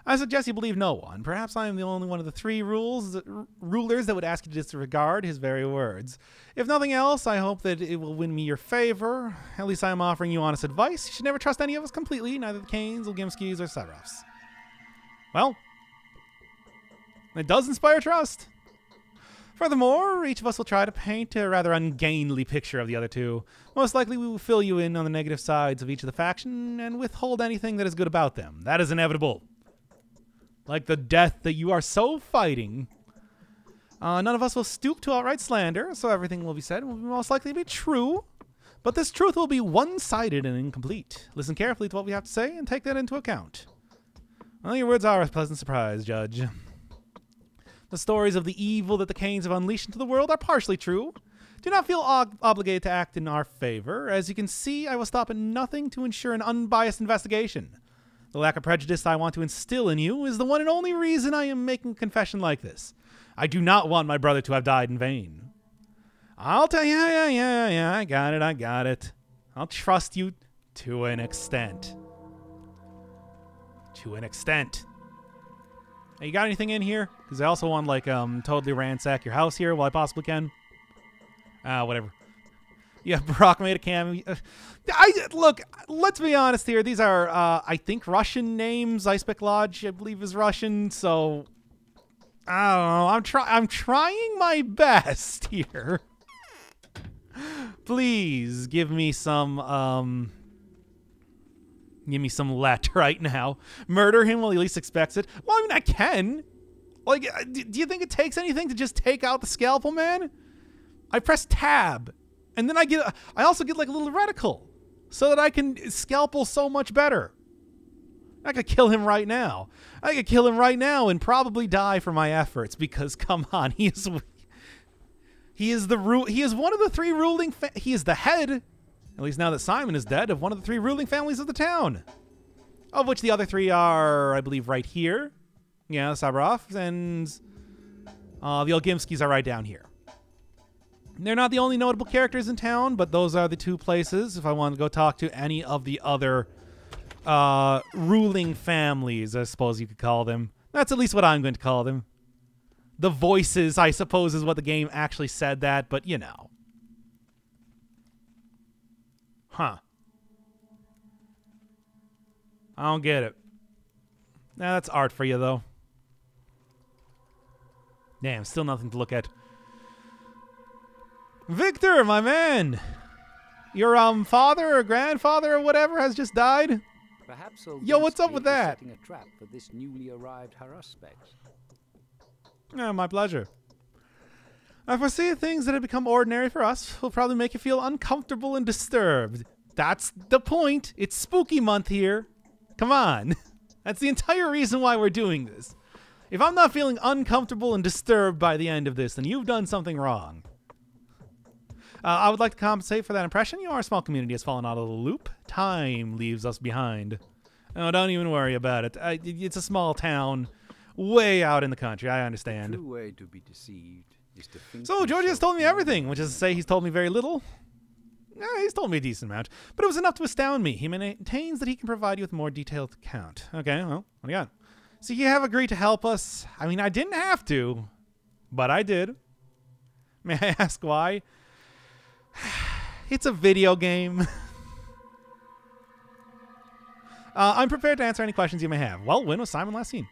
I suggest you believe no one. Perhaps I am the only one of the three rules rulers that would ask you to disregard his very words. If nothing else, I hope that it will win me your favor. At least I am offering you honest advice. You should never trust any of us completely, neither the Kains, Olgimskis, or Serafs. Well, it does inspire trust. Furthermore, each of us will try to paint a rather ungainly picture of the other two. Most likely, we will fill you in on the negative sides of each of the faction and withhold anything that is good about them. That is inevitable like the death that you are so fighting. Uh, none of us will stoop to outright slander, so everything will be said will most likely be true. But this truth will be one sided and incomplete. Listen carefully to what we have to say and take that into account. Well, your words are a pleasant surprise, Judge. The stories of the evil that the Kains have unleashed into the world are partially true. Do not feel ob- obligated to act in our favor. As you can see, I will stop at nothing to ensure an unbiased investigation. The lack of prejudice I want to instill in you is the one and only reason I am making a confession like this. I do not want my brother to have died in vain. I'll tell you, yeah, yeah, yeah, yeah, I got it, I got it. I'll trust you to an extent. To an extent. You got anything in here? Because I also want, like, um, totally ransack your house here while I possibly can. Ah, uh, whatever. Yeah, Brock made a cameo. Uh, I look. Let's be honest here. These are, uh, I think, Russian names. Icepick Lodge, I believe, is Russian. So I don't know. I'm try. I'm trying my best here. Please give me some. Um, give me some let right now. Murder him while he least expects it. Well, I mean, I can. Like, uh, do you think it takes anything to just take out the scalpel, man? I press tab and then I get I also get like a little reticle so that I can scalpel so much better. I could kill him right now. I could kill him right now and probably die for my efforts because come on, he is he is the ru- he is one of the three ruling he is the head at least now that Simon is dead of one of the three ruling families of the town. Of which the other three are I believe right here. Yeah, Saburov and uh, the Olgimskis are right down here. They're not the only notable characters in town, but those are the two places if I want to go talk to any of the other uh, ruling families, I suppose you could call them. That's at least what I'm going to call them. The voices, I suppose, is what the game actually said that, but you know. Huh. I don't get it. Nah, that's art for you, though. Damn, still nothing to look at. Victor, my man, your um father or grandfather or whatever has just died. Perhaps Yo, what's up with that? Setting a trap for this newly arrived. Yeah, my pleasure. I foresee things that have become ordinary for us will probably make you feel uncomfortable and disturbed. That's the point. It's spooky month here. Come on. That's the entire reason why we're doing this. If I'm not feeling uncomfortable and disturbed by the end of this, then you've done something wrong. Uh, I would like to compensate for that impression. You know, our small community has fallen out of the loop. Time leaves us behind. Oh, don't even worry about it. I, it's a small town, way out in the country. I understand. True way to be deceived So George has told me everything, which is to say, he's told me very little. Eh, he's told me a decent amount, but it was enough to astound me. He maintains that he can provide you with a more detailed account. Okay, well, what do you got? So you have agreed to help us. I mean, I didn't have to, but I did. May I ask why? it's a video game. uh, I'm prepared to answer any questions you may have. Well, when was Simon last seen?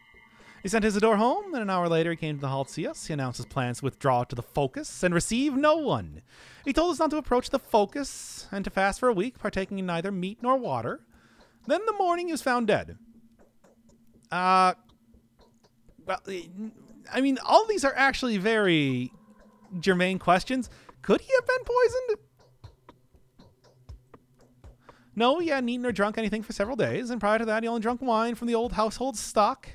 He sent Isidor home, and an hour later he came to the hall to see us. He announced his plans to withdraw to the Focus and receive no one. He told us not to approach the Focus and to fast for a week, partaking in neither meat nor water. Then in the morning he was found dead. Uh, well, I mean, all these are actually very germane questions. Could he have been poisoned? No, he hadn't eaten or drunk anything for several days, and prior to that, he only drank wine from the old household stock.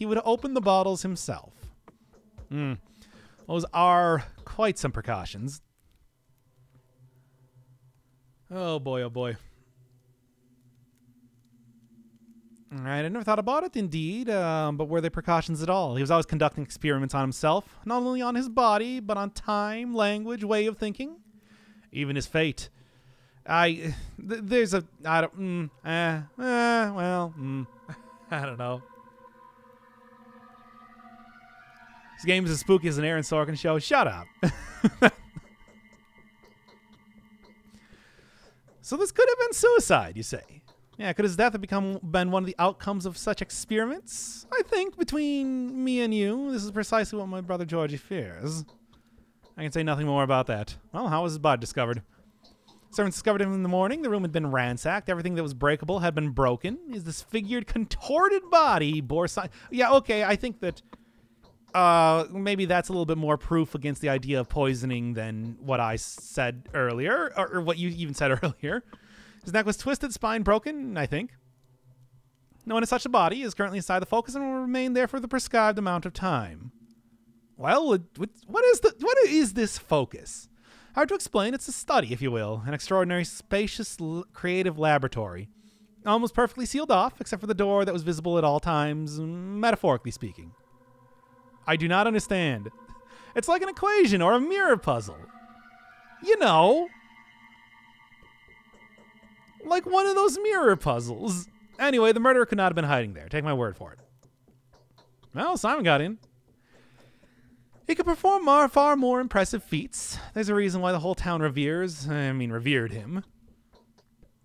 He would open the bottles himself. Hmm. Those are quite some precautions. Oh boy, oh boy. I never thought about it, indeed, um, but were they precautions at all? He was always conducting experiments on himself, not only on his body, but on time, language, way of thinking, even his fate. I th- there's a I don't mm, eh, eh well mm, I don't know. This game is as spooky as an Aaron Sorkin show. Shut up. so this could have been suicide, you say? Yeah, could his death have become been one of the outcomes of such experiments? I think between me and you, this is precisely what my brother Georgie fears. I can say nothing more about that. Well, how was his body discovered? Servants discovered him in the morning. The room had been ransacked. Everything that was breakable had been broken. His disfigured, contorted body bore signs. Yeah, okay. I think that uh, maybe that's a little bit more proof against the idea of poisoning than what I said earlier, or, or what you even said earlier. His neck was twisted, spine broken. I think. No one has touched the body. Is currently inside the focus and will remain there for the prescribed amount of time. Well, what is the what is this focus? Hard to explain. It's a study, if you will, an extraordinary, spacious, creative laboratory, almost perfectly sealed off, except for the door that was visible at all times, metaphorically speaking. I do not understand. It's like an equation or a mirror puzzle. You know, like one of those mirror puzzles. Anyway, the murderer could not have been hiding there. Take my word for it. Well, Simon got in. He could perform far, far more impressive feats. There's a reason why the whole town reveres, I mean, revered him.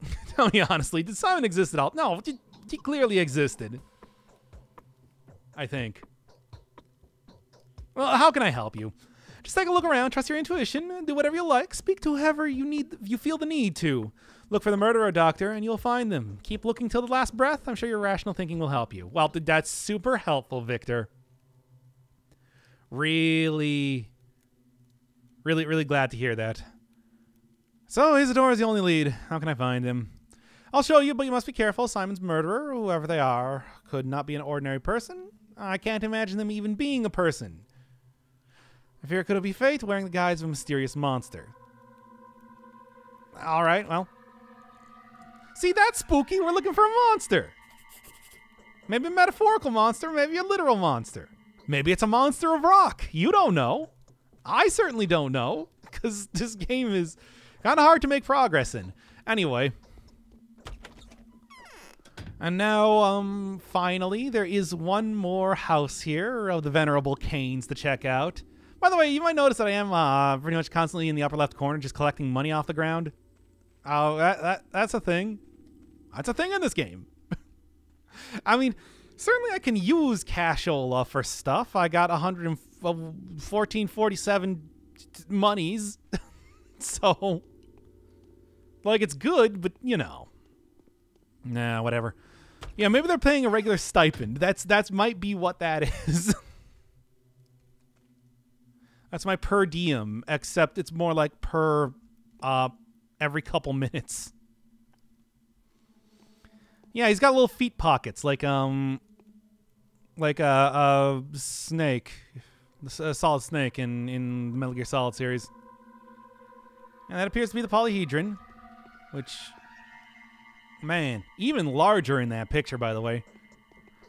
Tell me honestly, did Simon exist at all? No, he clearly existed. I think. Well, how can I help you? Just take a look around, trust your intuition, do whatever you like, speak to whoever you need, you feel the need to. Look for the murderer, doctor, and you'll find them. Keep looking till the last breath. I'm sure your rational thinking will help you. Well, that's super helpful, Victor really, really, really glad to hear that. So Isidor is the only lead. How can I find him? I'll show you, but you must be careful. Simon's murderer, whoever they are, could not be an ordinary person. I can't imagine them even being a person. Fear it could be fate wearing the guise of a mysterious monster. All right, well. See, that's spooky. We're looking for a monster. Maybe a metaphorical monster, maybe a literal monster. Maybe it's a monster of rock. You don't know. I certainly don't know because this game is kind of hard to make progress in. Anyway. And now, um, finally, there is one more house here of the Venerable Kains to check out. By the way, you might notice that I am uh, pretty much constantly in the upper left corner just collecting money off the ground. Oh, that, that that's a thing. That's a thing in this game. I mean, certainly I can use cashola for stuff. I got 11447 monies. so like it's good, but you know. Nah, whatever. Yeah, maybe they're paying a regular stipend. That's that's might be what that is. That's my per diem, except it's more like per uh every couple minutes. Yeah, he's got little feet pockets, like um, like a, a snake, a solid snake in in the Metal Gear Solid series. And that appears to be the polyhedron, which, man, even larger in that picture, by the way.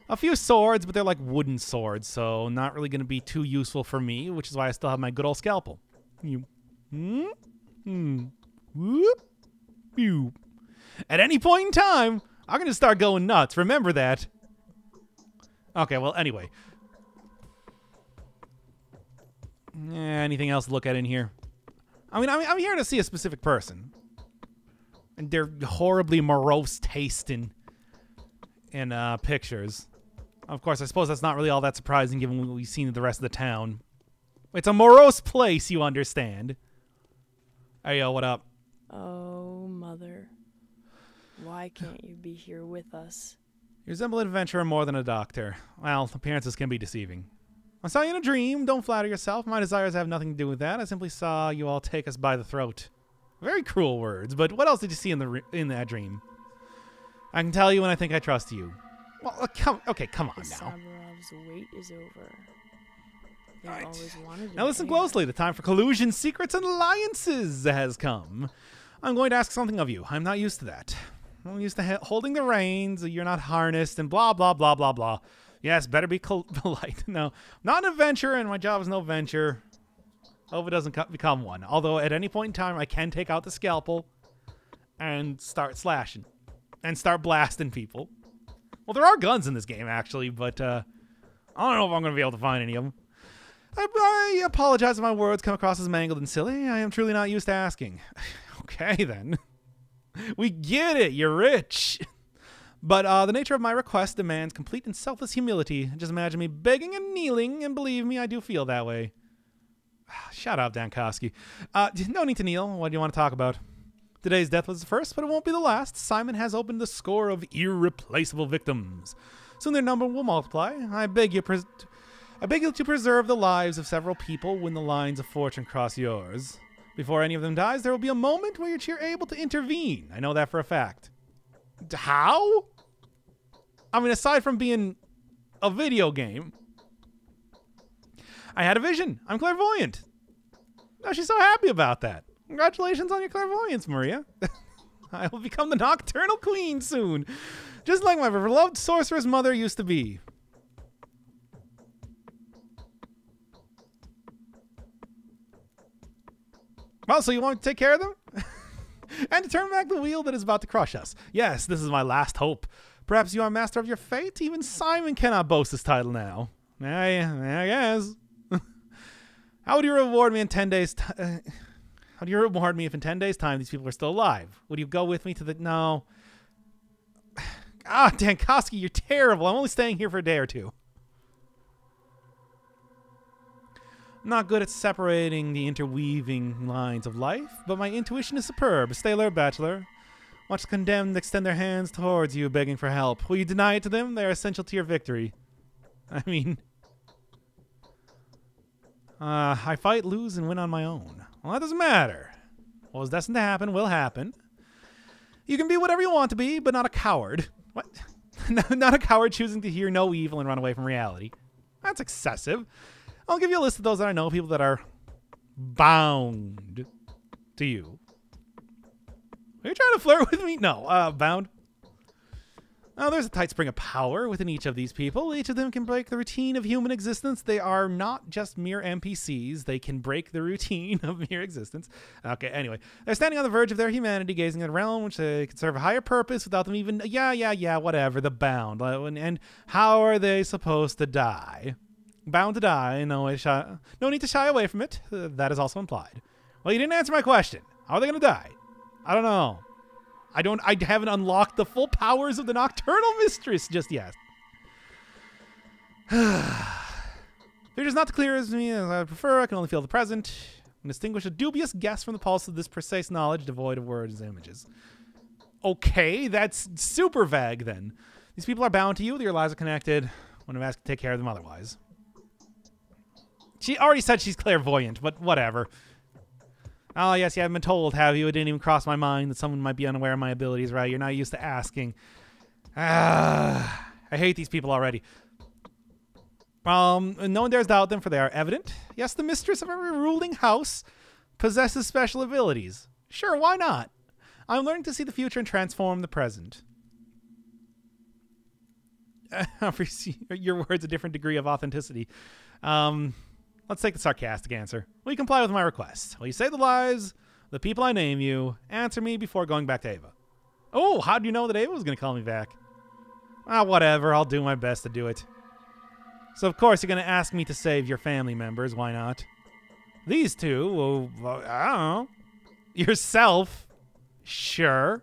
A few swords, but they're like wooden swords, so not really going to be too useful for me, which is why I still have my good old scalpel. You, hmm, hmm, whoop, pew. At any point in time, I'm going to start going nuts. Remember that. Okay, well, anyway. Eh, anything else to look at in here? I mean, I'm, I'm here to see a specific person. And their horribly morose taste in, in uh, pictures. Of course, I suppose that's not really all that surprising given what we've seen of the rest of the town. It's a morose place, you understand. Hey, yo, what up? Oh, mother. Why can't you be here with us? You resemble an adventurer more than a doctor. Well, appearances can be deceiving. I saw you in a dream. Don't flatter yourself. My desires have nothing to do with that. I simply saw you all take us by the throat. Very cruel words, but what else did you see in the in that dream? I can tell you when I think I trust you. Well, uh, come, okay, come on now. Wait is over. Right. Now listen closely. The time for collusion, secrets, and alliances has come. I'm going to ask something of you. I'm not used to that. I'm used to holding the reins. You're not harnessed, and blah blah blah blah blah. Yes, better be polite. No, not an adventure, and my job is no venture. Hope it doesn't co- become one. Although at any point in time, I can take out the scalpel and start slashing and start blasting people. Well, there are guns in this game actually, but uh, I don't know if I'm going to be able to find any of them. I, I apologize if my words come across as mangled and silly. I am truly not used to asking. okay, then. we get it. You're rich. But uh, the nature of my request demands complete and selfless humility. Just imagine me begging and kneeling, and believe me, I do feel that way. Shout out, Dankovsky. Uh, no need to kneel. What do you want to talk about? Today's death was the first, but it won't be the last. Simon has opened the score of irreplaceable victims. Soon their number will multiply. I beg you, I beg you to preserve the lives of several people when the lines of fortune cross yours. Before any of them dies, there will be a moment where you're able to intervene. I know that for a fact. How? I mean, aside from being a video game, I had a vision. I'm clairvoyant. Oh, she's so happy about that. Congratulations on your clairvoyance, Maria. I will become the nocturnal queen soon, just like my beloved sorceress mother used to be. Well, so you want to take care of them? and to turn back the wheel that is about to crush us. Yes, this is my last hope. Perhaps you are master of your fate? Even Simon cannot boast this title now. I, I guess. How would you reward me in 10 days? How do you reward me if in 10 days' time these people are still alive? Would you go with me to the. No. Ah, Dankovsky, you're terrible. I'm only staying here for a day or two. I'm not good at separating the interweaving lines of life, but my intuition is superb. Stay alert, Bachelor. Watch the condemned extend their hands towards you, begging for help. Will you deny it to them? They are essential to your victory. I mean, uh, I fight, lose, and win on my own. Well, that doesn't matter. What was destined to happen will happen. You can be whatever you want to be, but not a coward. What? not a coward choosing to hear no evil and run away from reality. That's excessive. I'll give you a list of those that I know, people that are bound to you. Are you trying to flirt with me? No, uh, bound. Now, there's a tight spring of power within each of these people. Each of them can break the routine of human existence. They are not just mere NPCs. They can break the routine of mere existence. Okay, anyway. They're standing on the verge of their humanity, gazing at a realm which they can serve a higher purpose without them even, yeah, yeah, yeah, whatever, the bound. And, how are they supposed to die? Bound to die. No, way shy, no need to shy away from it. That is also implied. Well, you didn't answer my question. How are they going to die? I don't know. I don't. I haven't unlocked the full powers of the Nocturnal Mistress just yet. They're just not clear as me as I prefer. I can only feel the present and distinguish a dubious guess from the pulse of this precise knowledge devoid of words and images. Okay, that's super vague then. These people are bound to you. Your lives are connected. When I'm asked to take care of them otherwise. She already said she's clairvoyant, but whatever. Oh, yes, you haven't been told, have you? It didn't even cross my mind that someone might be unaware of my abilities, right? You're not used to asking. Ah, I hate these people already. Um, no one dares doubt them, for they are evident. Yes, the mistress of every ruling house possesses special abilities. Sure, why not? I'm learning to see the future and transform the present. Your words a different degree of authenticity. Um, let's take the sarcastic answer. Will you comply with my request? Will you say the lies, the people I name you, answer me before going back to Ava? Oh, how do you know that Ava was going to call me back? Ah, whatever. I'll do my best to do it. So, of course, you're going to ask me to save your family members. Why not? These two, well, I don't know. Yourself, sure.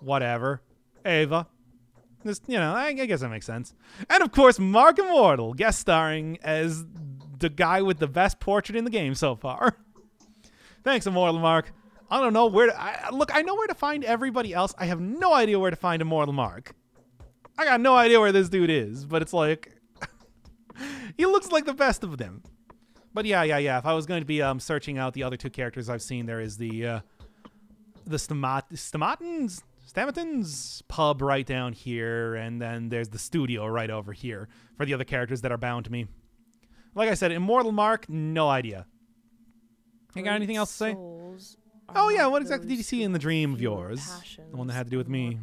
Whatever. Ava. Just, you know, I, I guess that makes sense. And of course, Mark Immortell, guest starring as the guy with the best portrait in the game so far. Thanks, Immortal Mark. I don't know where to. I, look, I know where to find everybody else. I have no idea where to find Immortal Mark. I got no idea where this dude is, but it's like. he looks like the best of them. But yeah, yeah, yeah. If I was going to be um, searching out the other two characters I've seen, there is the uh, the Stamat- Stamatins, Stamatins pub right down here, and then there's the studio right over here for the other characters that are bound to me. Like I said, Immortal Mark, no idea. You got anything else to say? Oh yeah, what exactly did you see in the dream of yours? The one that had to do with me.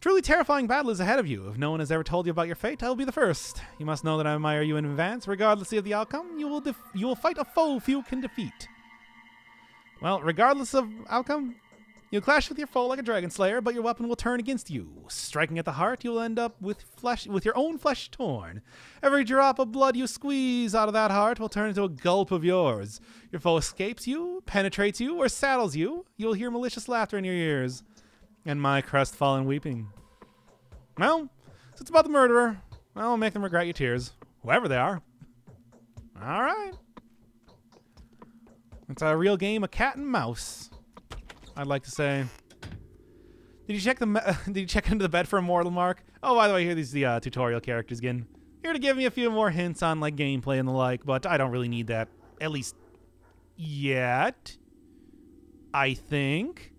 Truly terrifying battle is ahead of you. If no one has ever told you about your fate, I will be the first. You must know that I admire you in advance. Regardless of the outcome, you will def- you will fight a foe few can defeat. Well, regardless of outcome, You'll clash with your foe like a dragon slayer, but your weapon will turn against you. Striking at the heart, you'll end up with flesh with your own flesh torn. Every drop of blood you squeeze out of that heart will turn into a gulp of yours. Your foe escapes you, penetrates you, or saddles you. You'll hear malicious laughter in your ears, and my crestfallen weeping. Well, so it's about the murderer. I'll make them regret your tears, whoever they are. All right. It's a real game of cat and mouse. I'd like to say. Did you check the Did you check into the bed for a mortal mark? Oh, by the way, here these the uh, tutorial characters again. Here to give me a few more hints on like gameplay and the like, but I don't really need that at least yet. I think.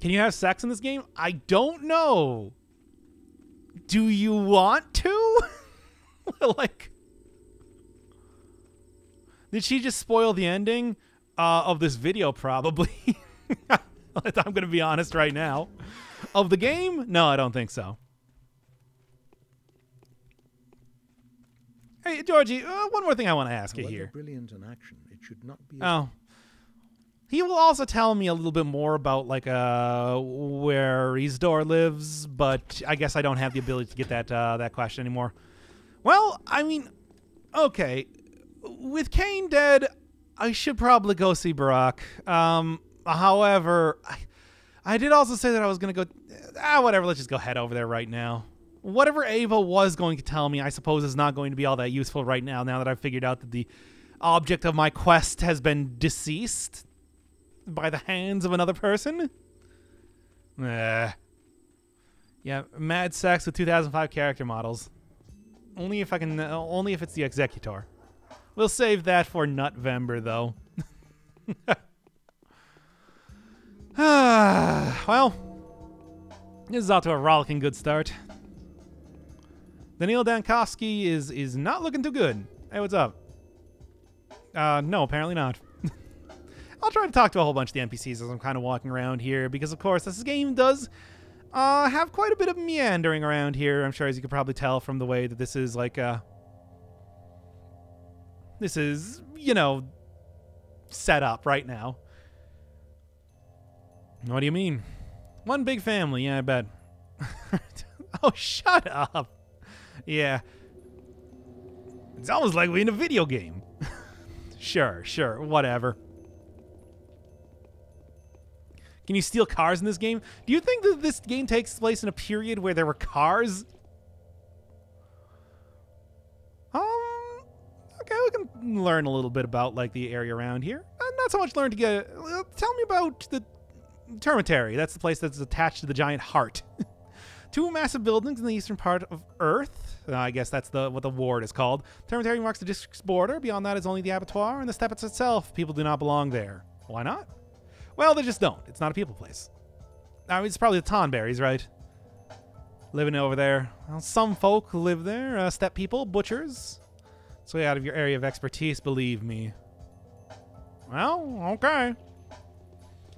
Can you have sex in this game? I don't know. Do you want to? like Did she just spoil the ending? Uh, of this video, probably. I'm going to be honest right now. Of the game? No, I don't think so. Hey, Georgie, uh, one more thing I want to ask However you here. brilliant an action, it should not be. Oh. He will also tell me a little bit more about like uh where Isidor lives, but I guess I don't have the ability to get that uh, that question anymore. Well, I mean, okay, with Kain dead, I should probably go see Burakh. Um, however, I, I did also say that I was gonna go. Ah, whatever. Let's just go head over there right now. Whatever Ava was going to tell me, I suppose, is not going to be all that useful right now. Now that I've figured out that the object of my quest has been deceased by the hands of another person. Eh. Yeah, mad sex with 2005 character models. Only if I can. Uh, only if it's the executor. We'll save that for Nutvember, though. Well, this is off to a rollicking good start. Daniil Dankovsky is is not looking too good. Hey, what's up? Uh, no, apparently not. I'll try to talk to a whole bunch of the NPCs as I'm kind of walking around here, because of course this game does uh, have quite a bit of meandering around here. I'm sure, as you could probably tell from the way that this is like uh, this is, you know, set up right now. What do you mean? One big family, yeah, I bet. oh, shut up. Yeah. It's almost like we're in a video game. sure, sure, whatever. Can you steal cars in this game? Do you think that this game takes place in a period where there were cars? Okay, we can learn a little bit about like the area around here. Uh, not so much learn to get. Uh, tell me about the Termitary. That's the place that's attached to the giant heart. Two massive buildings in the eastern part of Earth. Uh, I guess that's the what the ward is called. Termitary marks the district's border. Beyond that is only the abattoir and the steppes itself. People do not belong there. Why not? Well, they just don't. It's not a people place. I mean, it's probably the Tonberries, right? Living over there. Well, some folk live there. Uh, steppe people, butchers. It's way out of your area of expertise, believe me. Well, okay.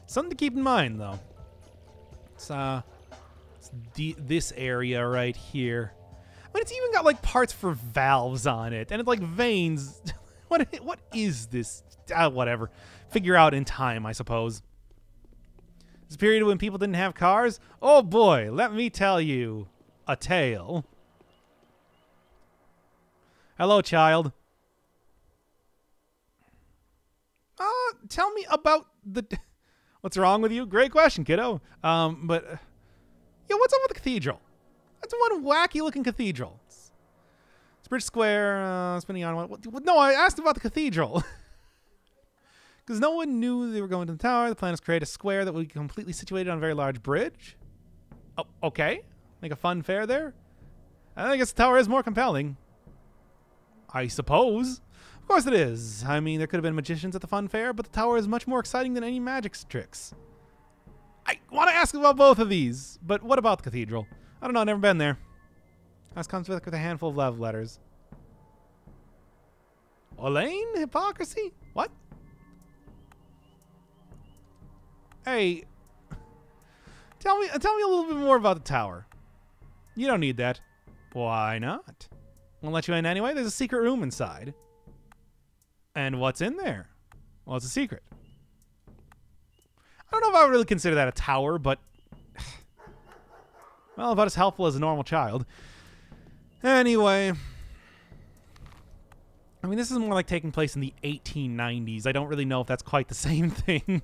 Something to keep in mind, though. It's uh, it's this area right here. I mean, it's even got like parts for valves on it, and it's like veins. what what is this? Ah, whatever. Figure out in time, I suppose. This period when people didn't have cars. Oh boy, let me tell you a tale. Hello, child. Uh, tell me about the. What's wrong with you? Great question, kiddo. Um, but uh, yeah, what's up with the cathedral? That's one wacky looking cathedral. It's, it's Bridge Square. Uh, spinning on what, what? No, I asked about the cathedral. Because no one knew they were going to the tower. The plan is to create a square that would be completely situated on a very large bridge. Oh, okay. Make a fun fair there. I guess the tower is more compelling. I suppose. Of course it is. I mean, there could have been magicians at the fun fair, but the tower is much more exciting than any magic tricks. I want to ask about both of these, but what about the cathedral? I don't know, I've never been there. This comes with, with a handful of love letters. Elaine? Hypocrisy? What? Hey, tell me, tell me a little bit more about the tower. You don't need that. Why not? I'll let you in anyway. There's a secret room inside. And what's in there? Well, it's a secret. I don't know if I would really consider that a tower, but well, about as helpful as a normal child. Anyway, I mean, this is more like taking place in the 1890s. I don't really know if that's quite the same thing.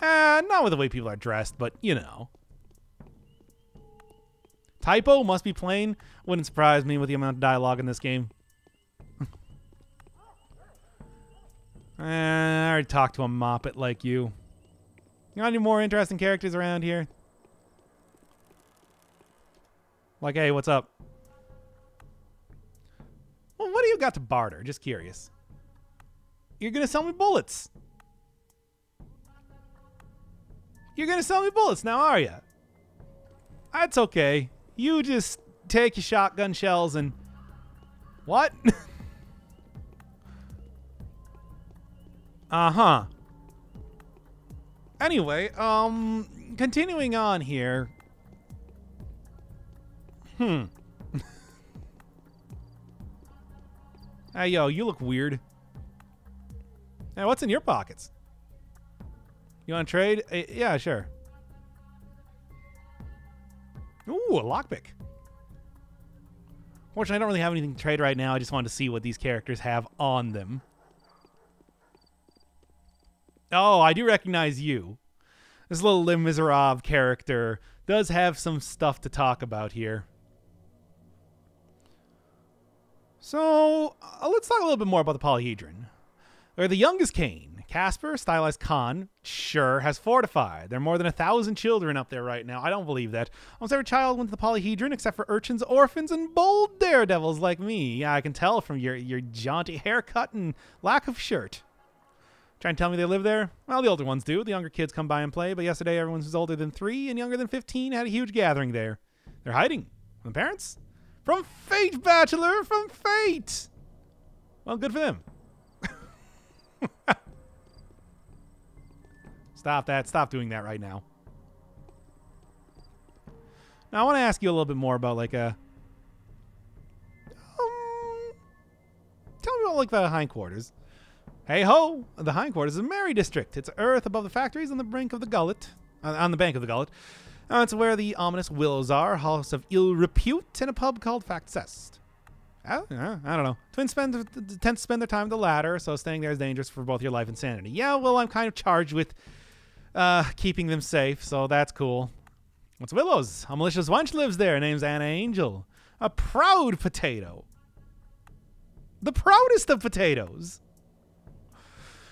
uh, not with the way people are dressed, but you know. Typo must be playing. Wouldn't surprise me with the amount of dialogue in this game. Eh, I already talked to a moppet like you. Got any more interesting characters around here? Like, hey, what's up? Well, what do you got to barter? Just curious. You're gonna sell me bullets. You're gonna sell me bullets now, are you? That's okay. You just take your shotgun shells and what? uh huh. Anyway, um, continuing on here. Hmm. hey, yo, you look weird. Hey, what's in your pockets? You want to trade? Uh, yeah, sure. Ooh, a lockpick. Fortunately, I don't really have anything to trade right now. I just wanted to see what these characters have on them. Oh, I do recognize you. This little Les character does have some stuff to talk about here. So, uh, let's talk a little bit more about the polyhedron. They're the youngest Kain. Caspar, stylized Khan, sure, has fortified. There are more than a thousand children up there right now. I don't believe that. Almost every child went to the polyhedron except for urchins, orphans, and bold daredevils like me. Yeah, I can tell from your, your jaunty haircut and lack of shirt. Trying to tell me they live there? Well, the older ones do. The younger kids come by and play, but yesterday everyone who's older than three and younger than 15 had a huge gathering there. They're hiding from the parents? From Fate, Bachelor! From Fate! Well, good for them. Stop that. Stop doing that right now. Now, I want to ask you a little bit more about, like, a. Um, tell me about, like, the hindquarters. Hey ho! The hindquarters is a merry district. It's earth above the factories on the brink of the gullet. Uh, on the bank of the gullet. Uh, it's where the ominous willows are, house of ill repute, and a pub called Factcest. Uh, I don't know. Twins spend tend to spend their time the latter, so staying there is dangerous for both your life and sanity. Yeah, well, I'm kind of charged with uh, keeping them safe, so that's cool. What's Willows? A malicious wench lives there. Her Name's Anna Angel. A proud potato. The proudest of potatoes.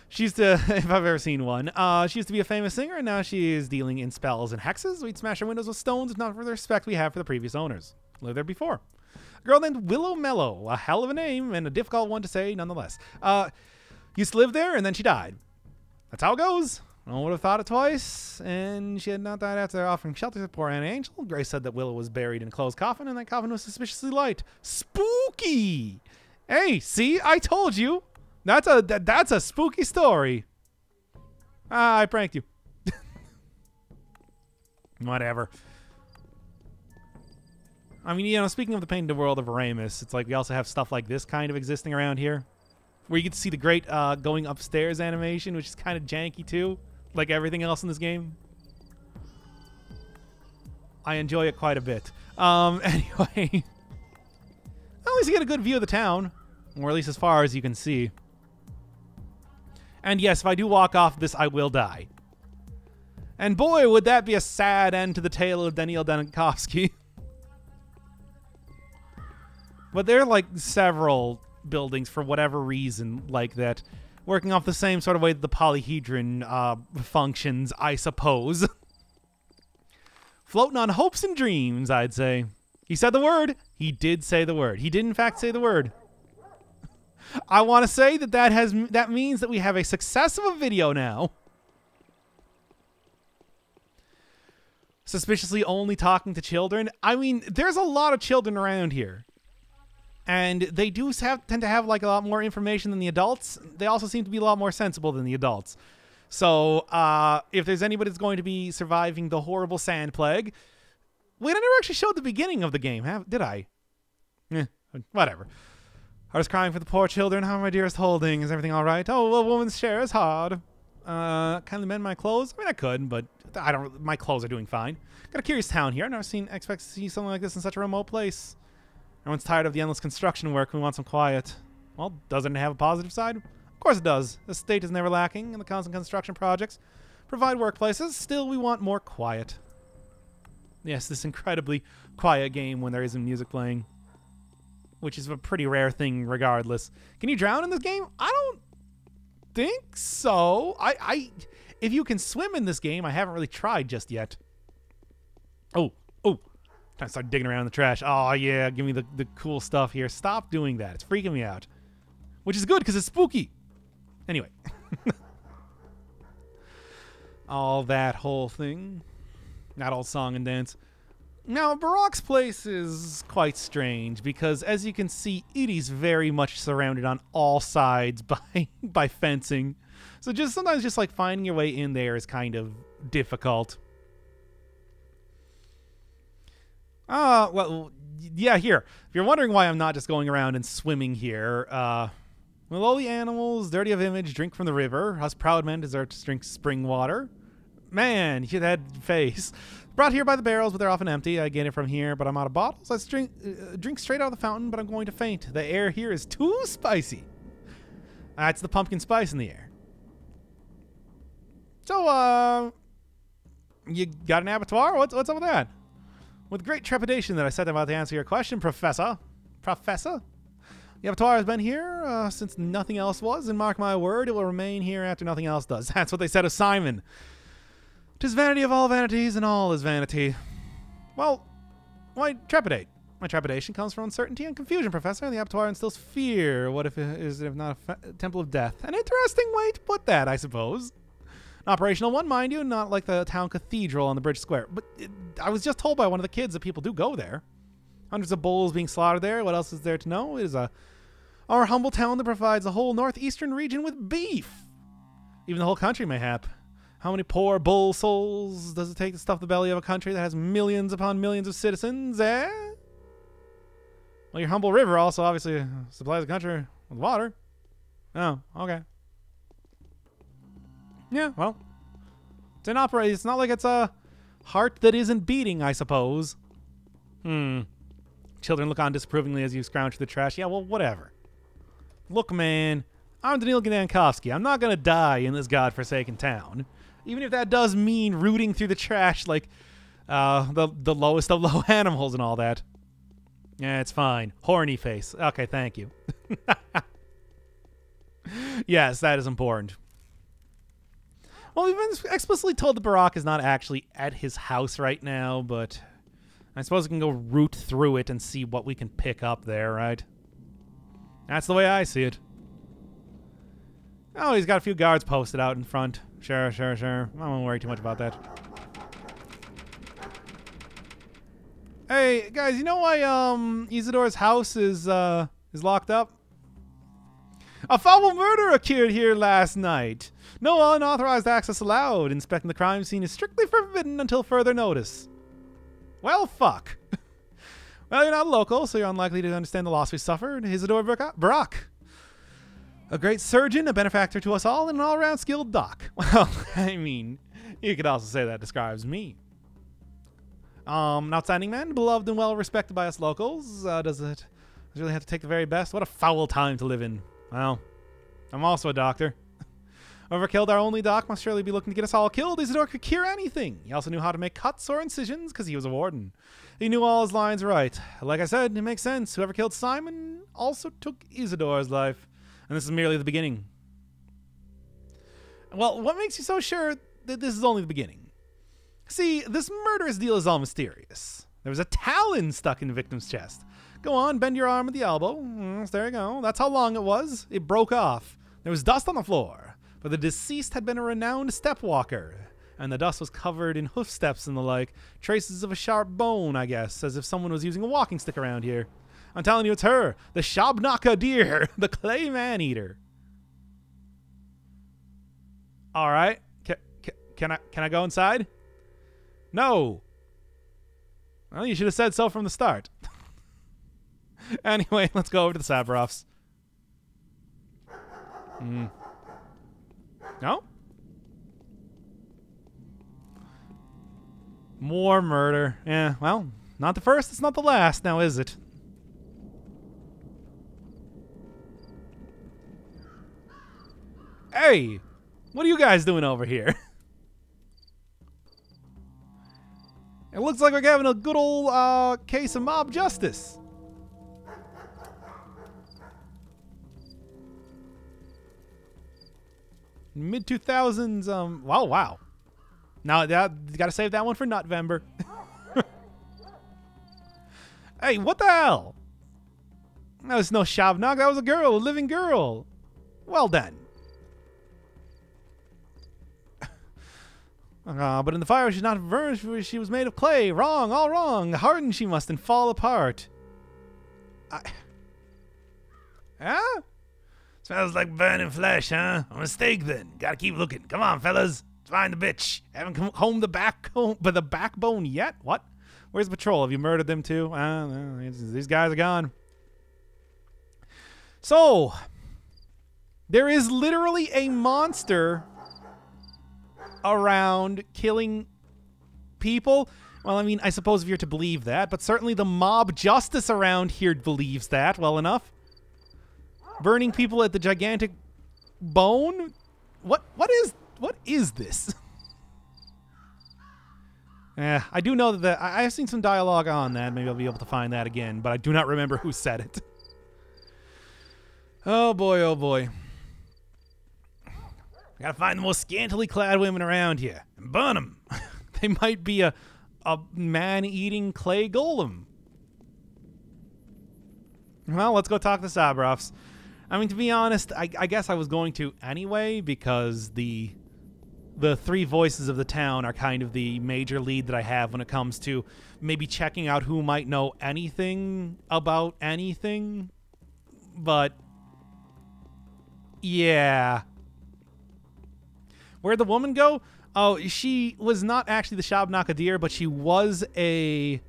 She used to, if I've ever seen one, uh, she used to be a famous singer, and now she is dealing in spells and hexes. We'd smash her windows with stones, if not for the respect we have for the previous owners. Lived there before. A girl named Willow Mellow, a hell of a name, and a difficult one to say nonetheless. Uh, used to live there, and then she died. That's how it goes. No one would have thought it twice, and she had not died after offering shelter to poor Anna Angel. Grace said that Willow was buried in a closed coffin, and that coffin was suspiciously light. Spooky! Hey, see, I told you. That's a that, that's a spooky story. Ah, I pranked you. Whatever. I mean, you know, speaking of the painted world of Ariamis, it's like we also have stuff like this kind of existing around here, where you get to see the great uh, going upstairs animation, which is kind of janky too, like everything else in this game. I enjoy it quite a bit. Um, anyway, at least you get a good view of the town, or at least as far as you can see. And yes, if I do walk off this, I will die. And boy, would that be a sad end to the tale of Daniel Dankovsky. but there are like several buildings for whatever reason like that, working off the same sort of way that the polyhedron uh, functions, I suppose. Floating on hopes and dreams, I'd say. He said the word. He did say the word. He did in fact say the word. I want to say that that has that means that we have a success of a video now. Suspiciously only talking to children. I mean, there's a lot of children around here. And they do have tend to have like a lot more information than the adults. They also seem to be a lot more sensible than the adults. So, uh, if there's anybody that's going to be surviving the horrible sand plague, wait, I never actually showed the beginning of the game, have, did I? Eh, whatever. I was crying for the poor children. How are my dearest holding? Is everything all right? Oh, a woman's share is hard. Uh, kindly mend my clothes. I mean, I could, but I don't. My clothes are doing fine. Got a curious town here. I've never seen expect to see something like this in such a remote place. Everyone's tired of the endless construction work. We want some quiet. Well, doesn't it have a positive side? Of course it does. The state is never lacking in the constant construction projects. Provide workplaces. Still, we want more quiet. Yes, this incredibly quiet game when there isn't music playing, which is a pretty rare thing, regardless. Can you drown in this game? I don't think so. I, I, if you can swim in this game, I haven't really tried just yet. Oh, oh, time to start digging around in the trash. Oh yeah, give me the the cool stuff here. Stop doing that. It's freaking me out. Which is good because it's spooky. Anyway. all that whole thing. Not all song and dance. Now, Burakh's place is quite strange because, as you can see, it is very much surrounded on all sides by by fencing. So just sometimes just like finding your way in there is kind of difficult. Uh, well, yeah, here. If you're wondering why I'm not just going around and swimming here, uh, well, all the animals, dirty of image, drink from the river. Us proud men deserve to drink spring water. Man, you that face. Brought here by the barrels, but they're often empty. I get it from here, but I'm out of bottles. I drink, uh, drink straight out of the fountain, but I'm going to faint. The air here is too spicy. That's the pumpkin spice in the air. So, uh, you got an abattoir? What's, what's up with that? With great trepidation that I said about to answer your question, Professor. Professor? The abattoir has been here uh, since nothing else was, and mark my word, it will remain here after nothing else does. That's what they said of Simon. Tis vanity of all vanities, and all is vanity. Well, why trepidate? My trepidation comes from uncertainty and confusion, Professor. The abattoir instills fear. What if it is if not a temple of death? An interesting way to put that, I suppose. An operational one, mind you, not like the town cathedral on the bridge square. But it, I was just told by one of the kids that people do go there. Hundreds of bulls being slaughtered there. What else is there to know? It is a our humble town that provides the whole northeastern region with beef. Even the whole country, mayhap. How many poor bull souls does it take to stuff the belly of a country that has millions upon millions of citizens, eh? Well, your humble river also obviously supplies the country with water. Oh, okay. Yeah, well. It's an opera. It's not like it's a heart that isn't beating, I suppose. Hmm. Children look on disapprovingly as you scrounge through the trash. Yeah, well, whatever. Look, man, I'm Daniil Dankovsky. I'm not to die in this godforsaken town. Even if that does mean rooting through the trash like uh, the, the lowest of low animals and all that. Yeah, it's fine. Horny face. Okay, thank you. yes, that is important. Well, we've been explicitly told that Burakh is not actually at his house right now, but I suppose we can go root through it and see what we can pick up there, right? That's the way I see it. Oh, he's got a few guards posted out in front. Sure, sure, sure. I won't worry too much about that. Hey, guys, you know why um Isidor's house is uh is locked up? A foul murder occurred here last night. No unauthorized access allowed. Inspecting the crime scene is strictly forbidden until further notice. Well, fuck. well, you're not local, so you're unlikely to understand the loss we suffered. Isidor Burakh. A great surgeon, a benefactor to us all, and an all around skilled doc. Well, I mean, you could also say that describes me. Um, an outstanding man, beloved and well respected by us locals. Uh, does it really have to take the very best? What a foul time to live in. Well, I'm also a doctor. Whoever killed our only doc must surely be looking to get us all killed. Isidor could cure anything. He also knew how to make cuts or incisions because he was a warden. He knew all his lines right. Like I said, it makes sense. Whoever killed Simon also took Isidor's life. And this is merely the beginning. Well, what makes you so sure that this is only the beginning? See, this murderous deal is all mysterious. There was a talon stuck in the victim's chest. Go on, bend your arm at the elbow. Mm, there you go. That's how long it was. It broke off. There was dust on the floor, but the deceased had been a renowned step walker, and the dust was covered in hoof steps and the like, traces of a sharp bone, I guess, as if someone was using a walking stick around here. I'm telling you, it's her, the Shabnak-Adyr, the clay man eater. All right, can, can, can I can I go inside? No. Well, you should have said so from the start. anyway, let's go over to the Saburovs. Hmm. No? More murder. Yeah, well, not the first, it's not the last now, is it? Hey! What are you guys doing over here? it looks like we're having a good old uh, case of mob justice. Mid 2000s, um, wow, wow. Now, that, you gotta save that one for November. hey, what the hell? That was no Shavnog, that was a girl, a living girl. Well done. Uh, but in the fire she's not burned, she was made of clay. Wrong, all wrong. Hardened she must and fall apart. I... Huh? Smells like burning flesh, huh? A mistake then. Gotta keep looking. Come on, fellas. Find the bitch. Haven't come home the back but the backbone yet? What? Where's the patrol? Have you murdered them too? Uh, these guys are gone. So, there is literally a monster around killing people. Well, I mean, I suppose if you're to believe that, but certainly the mob justice around here believes that well enough. Burning people at the gigantic bone? What what is what is this? Yeah, I do know that the, I, have seen some dialogue on that. Maybe I'll be able to find that again, but I do not remember who said it. Oh boy, oh boy. Gotta find the most scantily clad women around here and burn them. they might be a, a man eating clay golem. Well, let's go talk to Saburovs. I mean, to be honest, I, I, guess I was going to anyway because the the three voices of the town are kind of the major lead that I have when it comes to maybe checking out who might know anything about anything. But yeah, Where'd the woman go? Oh, she was not actually the Shabnak-Adyr, but she was a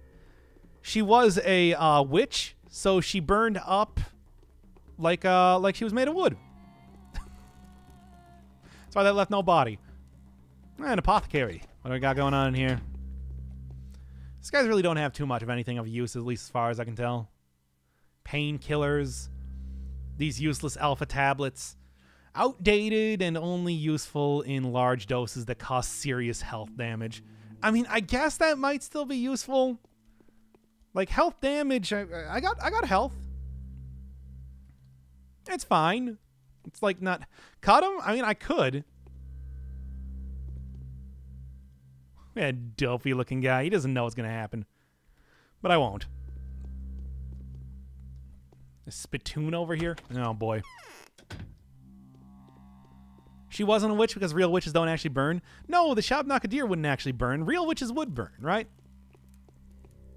she was a uh, witch, so she burned up like uh like she was made of wood. That's why that left no body. An apothecary. What do we got going on in here? These guys really don't have too much of anything of use, at least as far as I can tell. Painkillers, these useless alpha tablets outdated and only useful in large doses that cause serious health damage. I mean, I guess that might still be useful. Like health damage, I, I got I got health. It's fine. It's like not cut him. I mean, I could. Yeah, dopey looking guy. He doesn't know what's gonna happen, but I won't. A spittoon over here. Oh boy. She wasn't a witch because real witches don't actually burn. No, the Shabnak-Adyr wouldn't actually burn. Real witches would burn, right?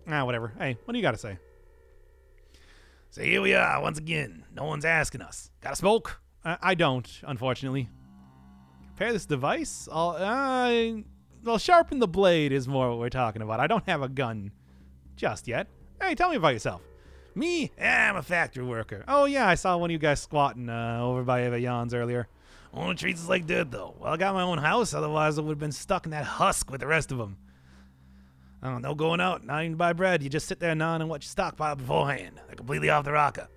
Ah, whatever. Hey, what do you got to say? So here we are once again. No one's asking us. Got a smoke? I, I don't, unfortunately. Repair this device? I'll, uh, well, sharpen the blade is more what we're talking about. I don't have a gun just yet. Hey, tell me about yourself. Me? I'm a factory worker. Oh, yeah, I saw one of you guys squatting uh, over by Eva Yan's earlier. Only treats us like dirt, though. Well, I got my own house, otherwise I would have been stuck in that husk with the rest of them. Oh, no going out, not even buy bread. You just sit there gnawing on what you stockpile beforehand. They're completely off the rocker.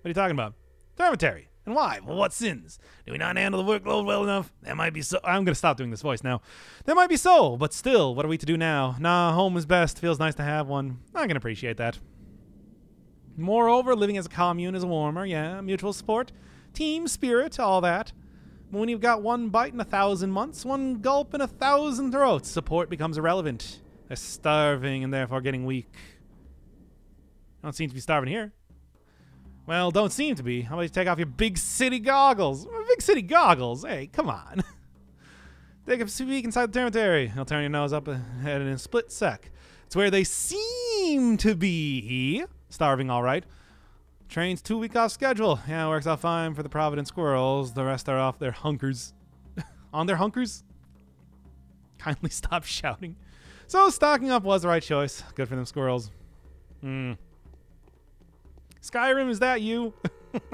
What are you talking about? Dormitory. And why? Well, what sins? Do we not handle the workload well enough? That might be so. I'm going to stop doing this voice now. That might be so, but still, what are we to do now? Nah, home is best. Feels nice to have one. I can appreciate that. Moreover, living as a commune is warmer, yeah. Mutual support, team spirit, all that. When you've got one bite in a thousand months, one gulp in a thousand throats, support becomes irrelevant. They're starving and therefore getting weak. Don't seem to be starving here. Well, don't seem to be. How about you take off your big city goggles? Big city goggles? Hey, come on. Take a peek inside the cemetery. He'll turn your nose up ahead in a split sec. It's where they seem to be. Starving, all right. Train's two week off schedule. Yeah, works out fine for the Providence Squirrels. The rest are off their hunkers. On their hunkers? Kindly stop shouting. So stocking up was the right choice. Good for them squirrels. Hmm. Skyrim, is that you?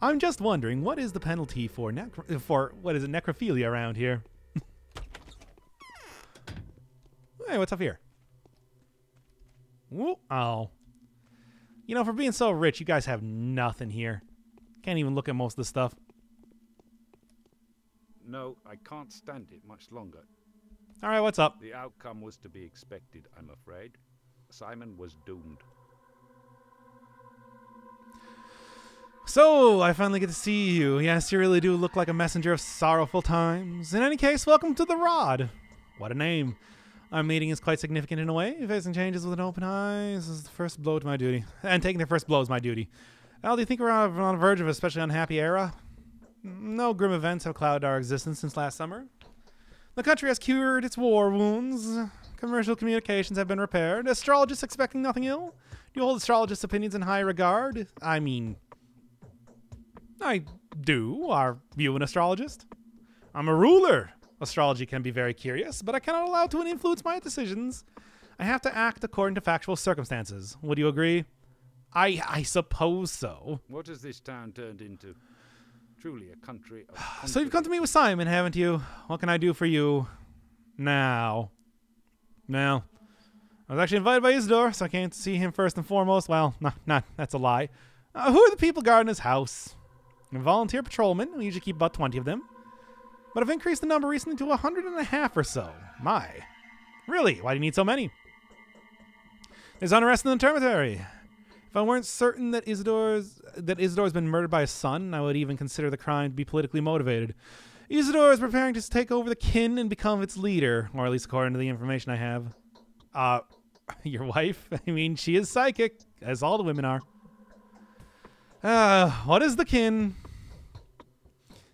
I'm just wondering, what is the penalty for for what is it necrophilia around here? Hey, what's up here? Woo, oh. You know, for being so rich, you guys have nothing here. Can't even look at most of the stuff. No, I can't stand it much longer. All right, what's up? The outcome was to be expected, I'm afraid. Simon was doomed. So, I finally get to see you. Yes, you really do look like a messenger of sorrowful times. In any case, welcome to the Rod. What a name. Our meeting is quite significant in a way. Facing changes with an open eye this is the first blow to my duty. And taking the first blow is my duty. Al, do you think we're on, on the verge of a especially unhappy era? No grim events have clouded our existence since last summer. The country has cured its war wounds. Commercial communications have been repaired. Astrologists expecting nothing ill? Do you hold astrologists' opinions in high regard? I mean, I do. Are you an astrologist? I'm a ruler. Astrology can be very curious, but I cannot allow it to influence my decisions. I have to act according to factual circumstances. Would you agree? I I suppose so. What has this town turned into? Truly a country of So you've come to meet with Simon, haven't you? What can I do for you now? Now, I was actually invited by Isidor, so I came to see him first and foremost. Well, not, not that's a lie. Uh, who are the people guarding his house? volunteer patrolmen. We usually keep about 20 of them. But I've increased the number recently to a hundred and a half or so. My. Really? Why do you need so many? There's unrest in the dormitory. If I weren't certain that Isidor's that Isidor's been murdered by his son, I would even consider the crime to be politically motivated. Isidor is preparing to take over the kin and become its leader, or at least according to the information I have. Uh, your wife? I mean, she is psychic, as all the women are. Uh, what is the kin?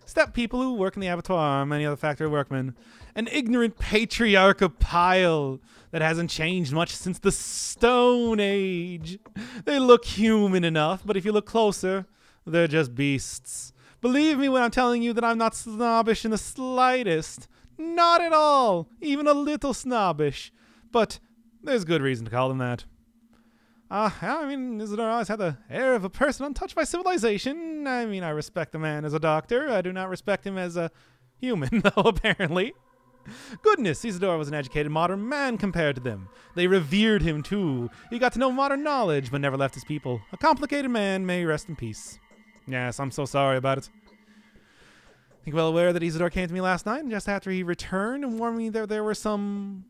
Step people who work in the abattoir many other factory workmen. An ignorant patriarchal pile that hasn't changed much since the Stone Age. They look human enough, but if you look closer, they're just beasts. Believe me when I'm telling you that I'm not snobbish in the slightest. Not at all. Even a little snobbish. But there's good reason to call them that. Uh, I mean, Isidor always had the air of a person untouched by civilization. I mean, I respect the man as a doctor. I do not respect him as a human, though, apparently. Goodness, Isidor was an educated modern man compared to them. They revered him, too. He got to know modern knowledge, but never left his people. A complicated man, may rest in peace. Yes, I'm so sorry about it. I think well aware that Isidor came to me last night, and just after he returned and warned me that there were some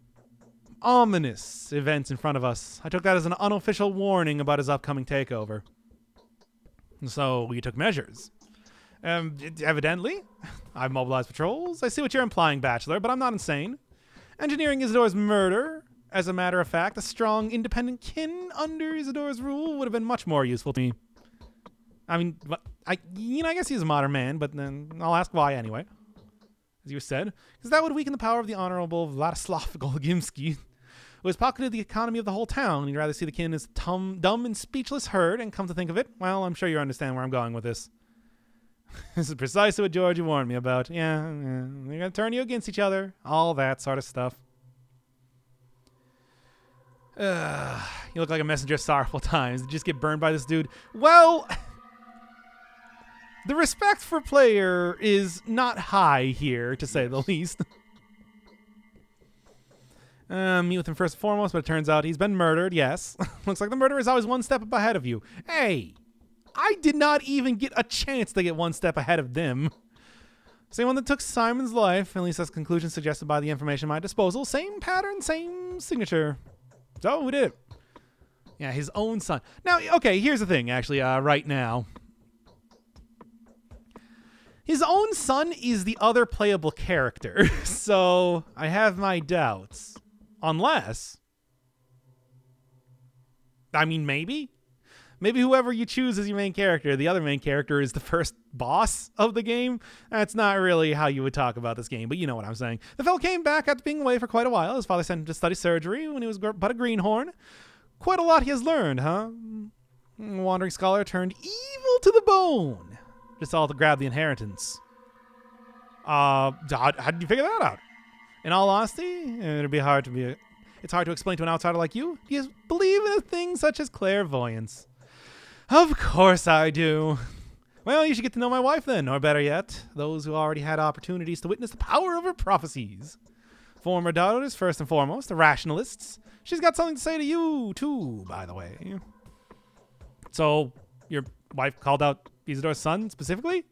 ominous events in front of us. I took that as an unofficial warning about his upcoming takeover. So we took measures. Um, evidently, I've mobilized patrols. I see what you're implying, Bachelor, but I'm not insane. Engineering Isidor's murder, as a matter of fact, a strong, independent kin under Isidor's rule would have been much more useful to me. I mean, I you know, I guess he's a modern man, but then I'll ask why anyway. As you said, because that would weaken the power of the Honorable Vladislav Olgimsky, who has pocketed the economy of the whole town. You'd rather see the kin as tum- dumb and speechless herd, and come to think of it, well, I'm sure you understand where I'm going with this. this is precisely what Georgie warned me about. Yeah, yeah, they're gonna turn you against each other, all that sort of stuff. Uh, you look like a messenger of sorrowful times. Did you just get burned by this dude? Well, the respect for player is not high here, to say the least. Uh, meet with him first and foremost, but it turns out he's been murdered, yes. Looks like the murderer is always one step up ahead of you. Hey, I did not even get a chance to get one step ahead of them. Same one that took Simon's life, at least that's conclusion suggested by the information at my disposal. Same pattern, same signature. So, who did it? Yeah, his own son. Now, okay, here's the thing, actually, uh, right now. His own son is the other playable character, so I have my doubts. Unless. I mean, maybe? Maybe whoever you choose as your main character, the other main character is the first boss of the game. That's not really how you would talk about this game, but you know what I'm saying. The fellow came back after being away for quite a while. His father sent him to study surgery when he was but a greenhorn. Quite a lot he has learned, huh? Wandering scholar turned evil to the bone. Just all to grab the inheritance. Uh, how, did you figure that out? In all honesty, it'd be hard to be. It's hard to explain to an outsider like you. Do you believe in a thing such as clairvoyance? Of course I do. Well, you should get to know my wife then, or better yet, those who already had opportunities to witness the power of her prophecies. Former daughters, first and foremost, the rationalists. She's got something to say to you, too, by the way. So, your wife called out Isidor's son specifically?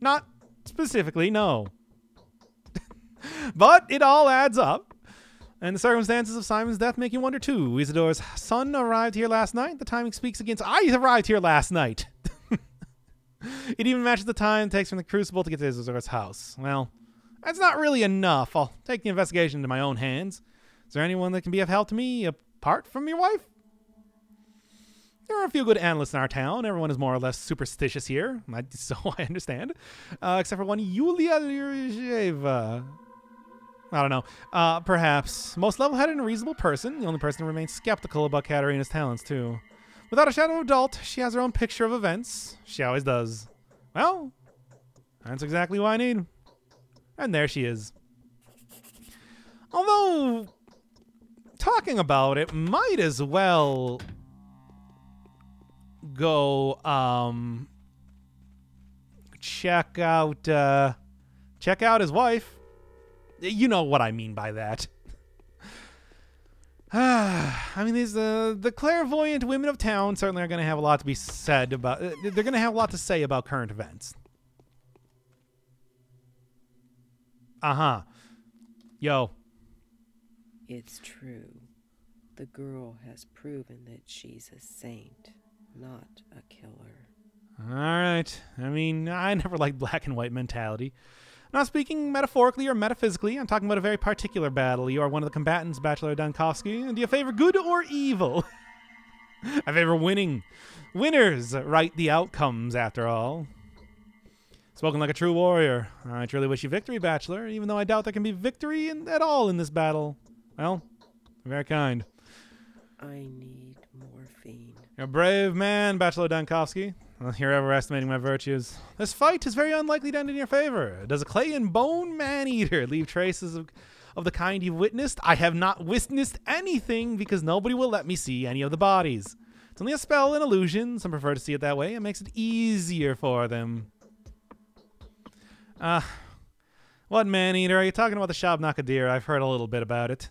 Not specifically, no. but it all adds up. And the circumstances of Simon's death make you wonder too. Isidor's son arrived here last night. The timing speaks against. I arrived here last night. it even matches the time it takes from the Crucible to get to Isidor's house. Well, that's not really enough. I'll take the investigation into my own hands. Is there anyone that can be of help to me apart from your wife? There are a few good analysts in our town. Everyone is more or less superstitious here, so I understand. Uh, except for one Yulia Lyuricheva. I don't know. Uh, perhaps. Most level headed and reasonable person. The only person who remains skeptical about Katerina's talents, too. Without a shadow of doubt, she has her own picture of events. She always does. Well, that's exactly what I need. And there she is. Although, talking about it might as well go um check out uh check out his wife you know what I mean by that. I mean, these uh, the clairvoyant women of town certainly are going to have a lot to be said about. Uh, they're going to have a lot to say about current events. Uh huh. Yo. It's true. The girl has proven that she's a saint, not a killer. All right. I mean, I never liked black and white mentality. Not speaking metaphorically or metaphysically, I'm talking about a very particular battle. You are one of the combatants, Bachelor Dankovsky, and do you favor good or evil? I favor winning. Winners write the outcomes, after all. Spoken like a true warrior. I truly wish you victory, Bachelor, even though I doubt there can be victory in, at all in this battle. Well, very kind. I need morphine. You're a brave man, Bachelor Dankovsky. You're overestimating my virtues. This fight is very unlikely to end in your favor. Does a clay and bone man eater leave traces of, of the kind you've witnessed? I have not witnessed anything because nobody will let me see any of the bodies. It's only a spell, an illusion. Some prefer to see it that way. It makes it easier for them. Ah, uh, what man eater? Are you talking about the Shabnak-Adyr? I've heard a little bit about it.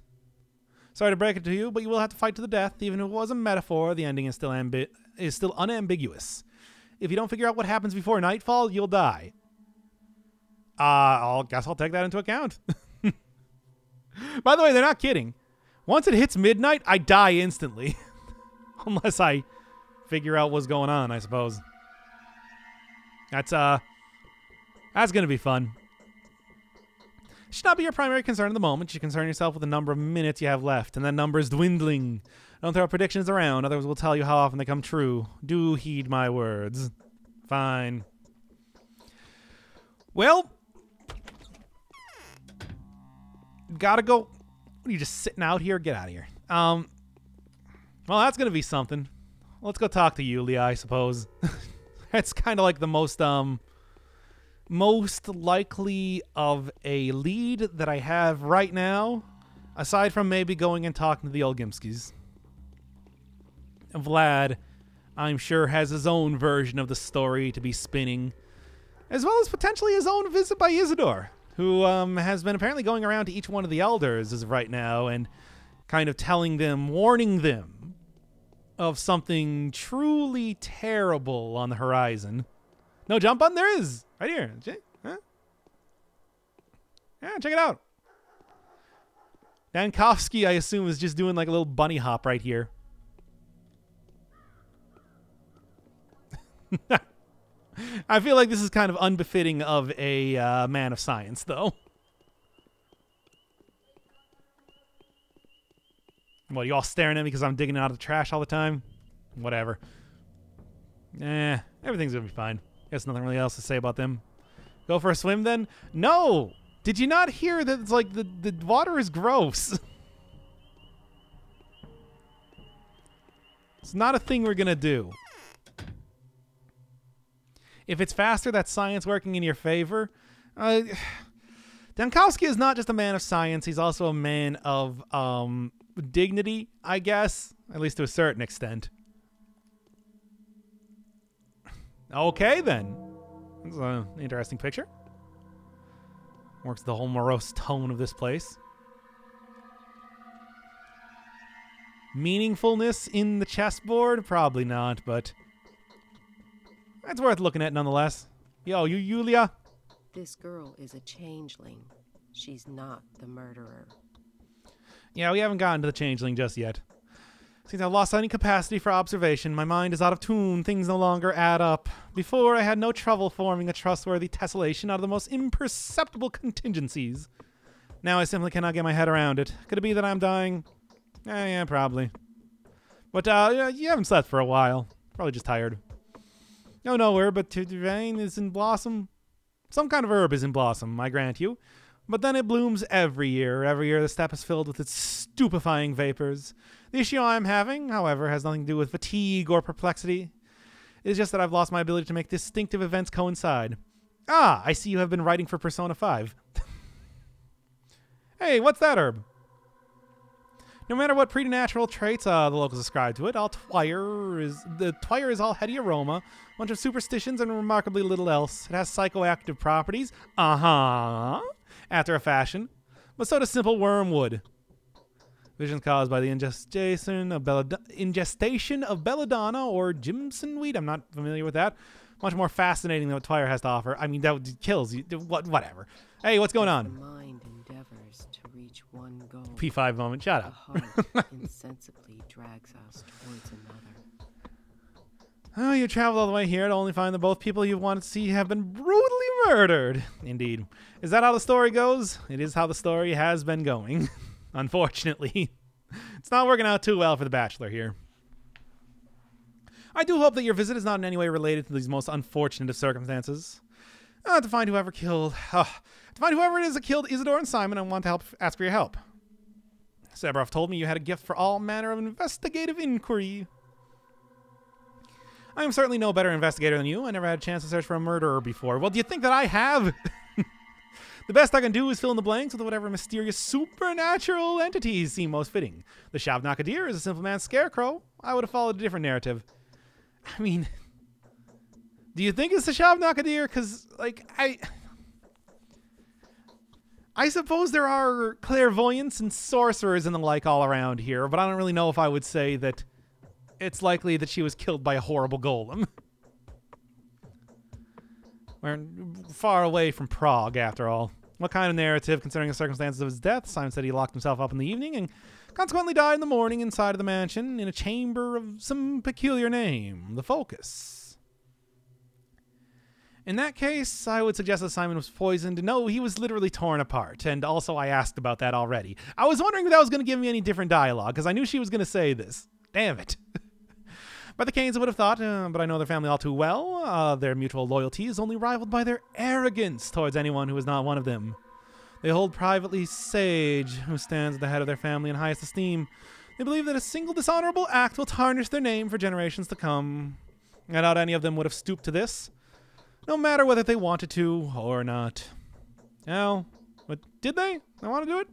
Sorry to break it to you, but you will have to fight to the death. Even if it was a metaphor, the ending is still ambi- is still unambiguous. If you don't figure out what happens before nightfall, you'll die. Uh, I'll guess I'll take that into account. By the way, they're not kidding. Once it hits midnight, I die instantly. Unless I figure out what's going on, I suppose. That's uh that's gonna be fun. Should not be your primary concern at the moment. You concern yourself with the number of minutes you have left, and that number is dwindling. Don't throw predictions around, others will tell you how often they come true. Do heed my words. Fine. Well, gotta go. What are you just sitting out here? Get out of here. Um, well, that's gonna be something. Let's go talk to Yulia, I suppose. that's kind of like the most um most likely of a lead that I have right now, aside from maybe going and talking to the Olgimskis. Vlad, I'm sure, has his own version of the story to be spinning, as well as potentially his own visit by Isidor, who um, has been apparently going around to each one of the elders as of right now and kind of telling them, warning them of something truly terrible on the horizon. No jump button? There is. Right here. Huh? Yeah, check it out. Dankovsky, I assume, is just doing like a little bunny hop right here. I feel like this is kind of unbefitting of a uh, man of science, though. What, you all staring at me because I'm digging out of the trash all the time? Whatever. Eh, everything's gonna be fine. Guess nothing really else to say about them. Go for a swim then? No! Did you not hear that it's like the, the water is gross? it's not a thing we're gonna do. If it's faster, that's science working in your favor. Uh, Dankovsky is not just a man of science; he's also a man of um, dignity, I guess, at least to a certain extent. Okay, then. That's an interesting picture. Works the whole morose tone of this place. Meaningfulness in the chessboard? Probably not, but that's worth looking at nonetheless. Yo, you Yulia? This girl is a changeling. She's not the murderer. Yeah, we haven't gotten to the changeling just yet. Since I've lost any capacity for observation, my mind is out of tune, things no longer add up. Before, I had no trouble forming a trustworthy tessellation out of the most imperceptible contingencies. Now I simply cannot get my head around it. Could it be that I'm dying? Eh, yeah, probably. But, uh, you haven't slept for a while. Probably just tired. No, nowhere, but to vein is in blossom. Some kind of herb is in blossom, I grant you. But then it blooms every year. Every year the steppe is filled with its stupefying vapors. The issue I'm having, however, has nothing to do with fatigue or perplexity. It is just that I've lost my ability to make distinctive events coincide. Ah, I see you have been writing for Persona 5. hey, what's that herb? No matter what preternatural traits uh, the locals ascribe to it, all twyre is the twyre is all heady aroma, bunch of superstitions, and remarkably little else. It has psychoactive properties, uh huh, after a fashion, but so does simple wormwood. Visions caused by the ingestation of, Bellad- ingestation of belladonna or Jimson weed. I'm not familiar with that. Much more fascinating than what Twyre has to offer. I mean, that kills you. What, whatever. Hey, what's going on? Mind endeavors to reach one goal. P5 moment. Shut The up. heart insensibly drags us towards another. Oh, you traveled all the way here to only find that both people you wanted to see have been brutally murdered. Indeed. Is that how the story goes? It is how the story has been going. Unfortunately. It's not working out too well for the Bachelor here. I do hope that your visit is not in any way related to these most unfortunate of circumstances. Uh, to find whoever killed. Uh, to find whoever it is that killed Isidor and Simon, I want to help ask for your help. Saburov told me you had a gift for all manner of investigative inquiry. I am certainly no better investigator than you. I never had a chance to search for a murderer before. Well, do you think that I have? the best I can do is fill in the blanks with whatever mysterious supernatural entities seem most fitting. The Shabnak-Adyr is a simple man's scarecrow. I would have followed a different narrative. I mean, do you think it's the Shabnak-Adyr? Because, like, I. I suppose there are clairvoyants and sorcerers and the like all around here, but I don't really know if I would say that it's likely that she was killed by a horrible golem. We're far away from Prague, after all. What kind of narrative, considering the circumstances of his death? Simon said he locked himself up in the evening and consequently died in the morning inside of the mansion in a chamber of some peculiar name, the Focus. In that case, I would suggest that Simon was poisoned. No, he was literally torn apart. And also, I asked about that already. I was wondering if that was going to give me any different dialogue, because I knew she was going to say this. Damn it. But the Kains I would have thought, uh, but I know their family all too well. Uh, their mutual loyalty is only rivaled by their arrogance towards anyone who is not one of them. They hold privately Sage, who stands at the head of their family in highest esteem. They believe that a single dishonorable act will tarnish their name for generations to come. I doubt any of them would have stooped to this, no matter whether they wanted to or not. Now, but did they? They want to do it?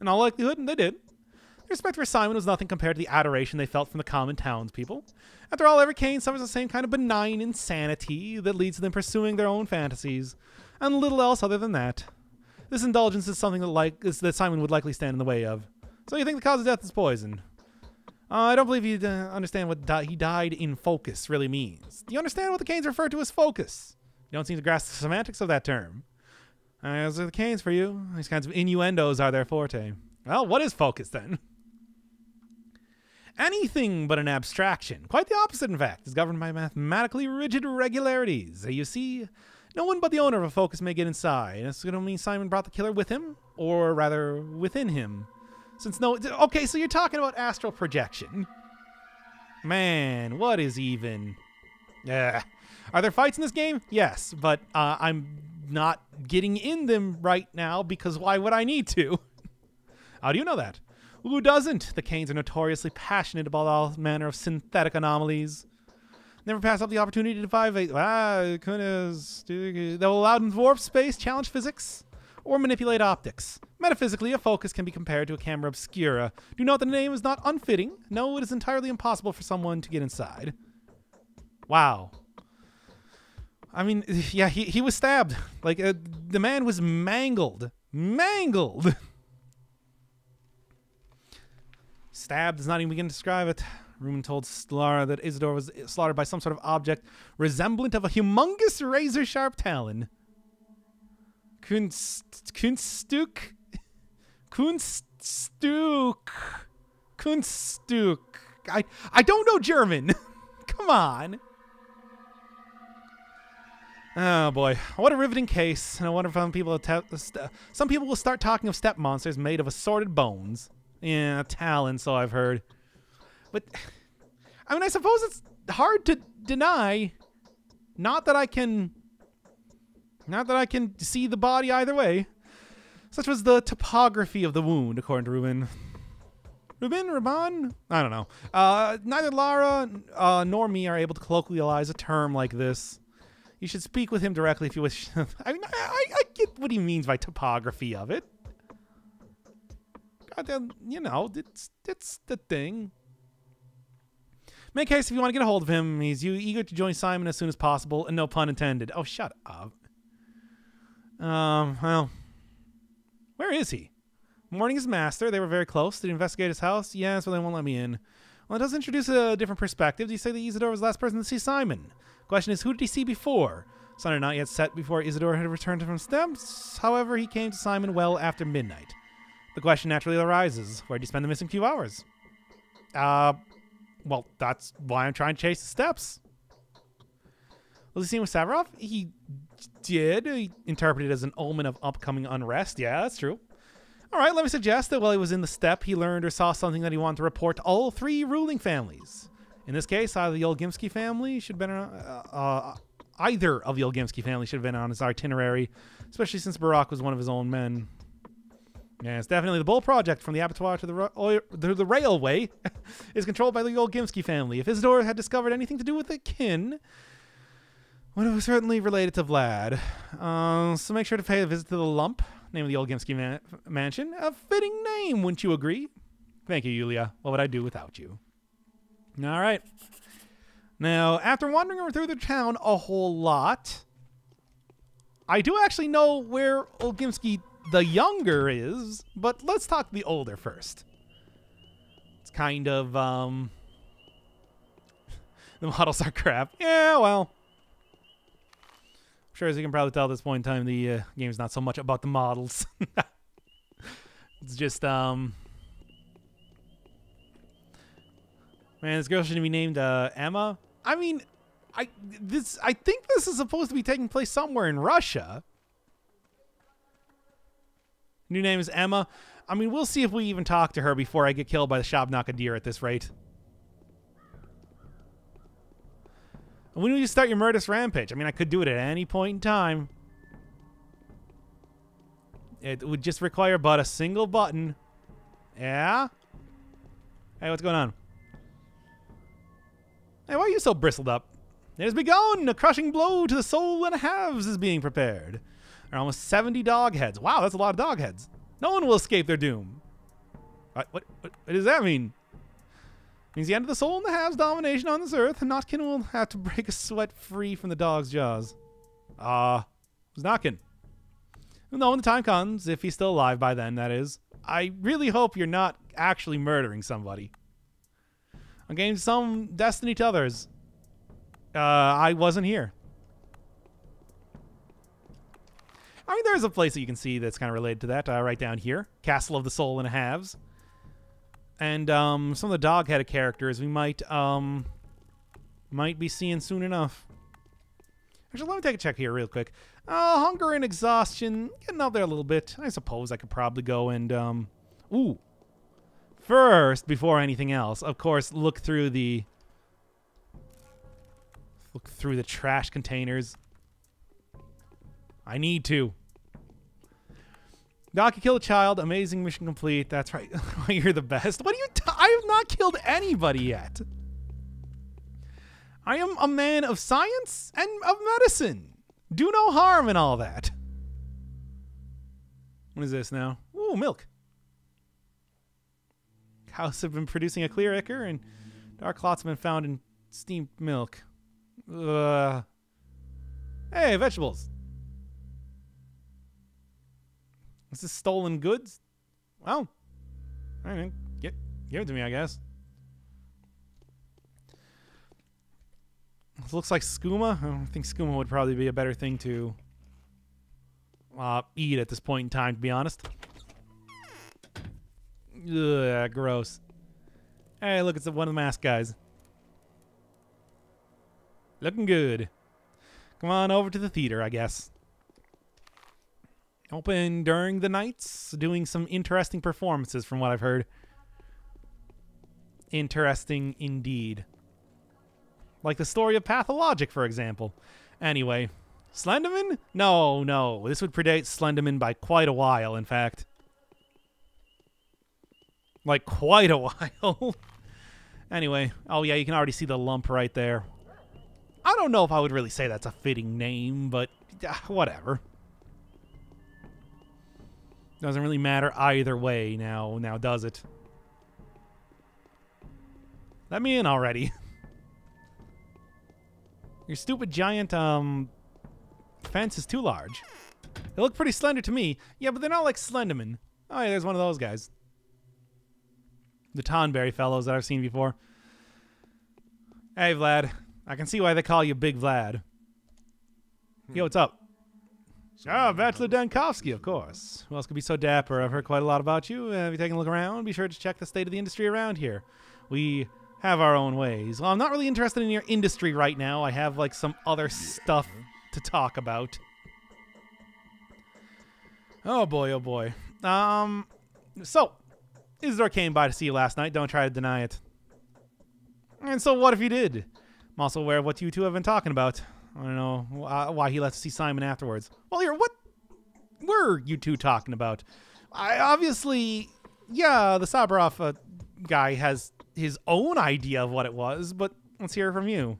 In all likelihood, they did. Their respect for Simon was nothing compared to the adoration they felt from the common townspeople. After all, every Kain suffers the same kind of benign insanity that leads to them pursuing their own fantasies, and little else other than that. This indulgence is something that like is, that Simon would likely stand in the way of. So you think the cause of death is poison? Uh, I don't believe you uh, understand what di- he died in focus really means. Do you understand what the Kains refer to as focus? You don't seem to grasp the semantics of that term. Uh, those are the Kains for you. These kinds of innuendos are their forte. Well, what is focus then? Anything but an abstraction. Quite the opposite, in fact, is governed by mathematically rigid regularities. You see, no one but the owner of a focus may get inside. It's going to mean Simon brought the killer with him, or rather, within him. Since no. Okay, so you're talking about astral projection. Man, what is even. Yeah. Are there fights in this game? Yes, but uh, I'm not getting in them right now because why would I need to? How do you know that? Who doesn't? The Kains are notoriously passionate about all manner of synthetic anomalies. Never pass up the opportunity to defy va- ah, goodness. They'll allow to warp space, challenge physics, or manipulate optics. Metaphysically, a focus can be compared to a camera obscura. Do note that the name is not unfitting. No, it is entirely impossible for someone to get inside. Wow. I mean, yeah, he, he was stabbed. Like, uh, the man was mangled. Mangled! Stabbed does not even begin to describe it. Ruman told Lara that Isidor was slaughtered by some sort of object resemblant of a humongous razor sharp talon. Kunst, Kunstuk? Kunstuk. Kunstuk. I, I don't know German. Come on. Oh boy, what a riveting case! And I wonder if some people, some people will start talking of step monsters made of assorted bones. Yeah, talon, so I've heard. But I mean, I suppose it's hard to deny. Not that I can. Not that I can see the body either way. Such was the topography of the wound, according to Ruben. Ruben, Ruban? I don't know. Uh, neither Lara uh, nor me are able to colloquialize a term like this. You should speak with him directly if you wish. I mean, I, I get what he means by topography of it. Goddamn, you know, it's it's the thing. In any case, if you want to get a hold of him, he's you eager to join Simon as soon as possible, and no pun intended. Oh, shut up. Um, well, where is he? Morning his master. They were very close. Did he investigate his house? Yes, but they won't let me in. Well, it does introduce a different perspective. Do you say that Isidor was the last person to see Simon? Question is, who did he see before? Sun had not yet set before Isidor had returned from steps. However, he came to Simon well after midnight. The question naturally arises, where did he spend the missing few hours? Uh, well, that's why I'm trying to chase the steps. Was he seen with Saburov? He did. He interpreted it as an omen of upcoming unrest. Yeah, that's true. All right, let me suggest that while he was in the steppe, he learned or saw something that he wanted to report to all three ruling families. In this case, either the Olgimsky family should have been, uh, uh, either of the Olgimsky family should have been on his itinerary, especially since Burakh was one of his own men. Yeah, it's definitely the Bull Project from the abattoir to the, the, the railway is controlled by the Olgimsky family. If Isidor had discovered anything to do with the kin, well, it was certainly related to Vlad. Uh, so make sure to pay a visit to the Lump, name of the Olgimsky man- mansion. A fitting name, wouldn't you agree? Thank you, Yulia. What would I do without you? All right. Now, after wandering through the town a whole lot, I do actually know where Olgimsky the younger is, but let's talk the older first. It's kind of, um... the models are crap. Yeah, well... I'm sure as you can probably tell at this point in time, the uh, game's not so much about the models. it's just, um... Man, this girl shouldn't be named uh, Emma. I mean, I this I think this is supposed to be taking place somewhere in Russia. New name is Emma. I mean, we'll see if we even talk to her before I get killed by the Shabnak-Adyr at this rate. When will you start your murderous rampage? I mean, I could do it at any point in time. It would just require but a single button. Yeah? Hey, what's going on? Hey, why are you so bristled up? It has begun! A crushing blow to the soul and halves is being prepared. There are almost 70 dog heads. Wow, that's a lot of dog heads. No one will escape their doom. What, what, what, what does that mean? It means the end of the soul and the halves domination on this earth, and Notkin will have to break a sweat free from the dog's jaws. Ah, uh, who's knocking? We'll know when the time comes, if he's still alive by then, that is. I really hope you're not actually murdering somebody. I'm getting some destiny to others. Uh, I wasn't here. I mean, there's a place that you can see that's kind of related to that, uh, right down here. Castle of the Soul and Halves. And um, some of the dog-headed characters we might um, might be seeing soon enough. Actually, let me take a check here real quick. Uh, hunger and exhaustion, getting out there a little bit. I suppose I could probably go and, um, ooh. First, before anything else, of course, look through the look through the trash containers. I need to. Doc, you kill a child. Amazing mission complete. That's right. You're the best. What are you? I have not killed anybody yet. I am a man of science and of medicine. Do no harm and all that. What is this now? Ooh, milk. Cows have been producing a clear ichor, and dark clots have been found in steamed milk. Uh, hey, vegetables. This is stolen goods. Well, I mean, get Give it to me, I guess. This looks like skooma. I think skooma would probably be a better thing to uh, eat at this point in time, to be honest. Ugh, gross. Hey, look, it's one of the mask guys. Looking good. Come on over to the theater, I guess. Open during the nights, doing some interesting performances from what I've heard. Interesting indeed. Like the story of Pathologic, for example. Anyway, Slenderman? No, no. This would predate Slenderman by quite a while, in fact. Like, quite a while. anyway, oh yeah, you can already see the lump right there. I don't know if I would really say that's a fitting name, but uh, whatever. Doesn't really matter either way now, now does it? Let me in already. Your stupid giant um fence is too large. They look pretty slender to me. Yeah, but they're not like Slenderman. Oh yeah, there's one of those guys. The Tonberry fellows that I've seen before. Hey Vlad. I can see why they call you Big Vlad. Yo, what's up? Ah, Bachelor Dankovsky, of course. Who else could be so dapper? I've heard quite a lot about you. Uh, have you taken a look around? Be sure to check the state of the industry around here. We have our own ways. Well, I'm not really interested in your industry right now. I have like some other stuff to talk about. Oh boy, oh boy. Um, so Isidor came by to see you last night. Don't try to deny it. And so, what if he did? I'm also aware of what you two have been talking about. I don't know why he lets see Simon afterwards. Well, here, what were you two talking about? I obviously, yeah, the Saburov uh, guy has his own idea of what it was, but let's hear from you.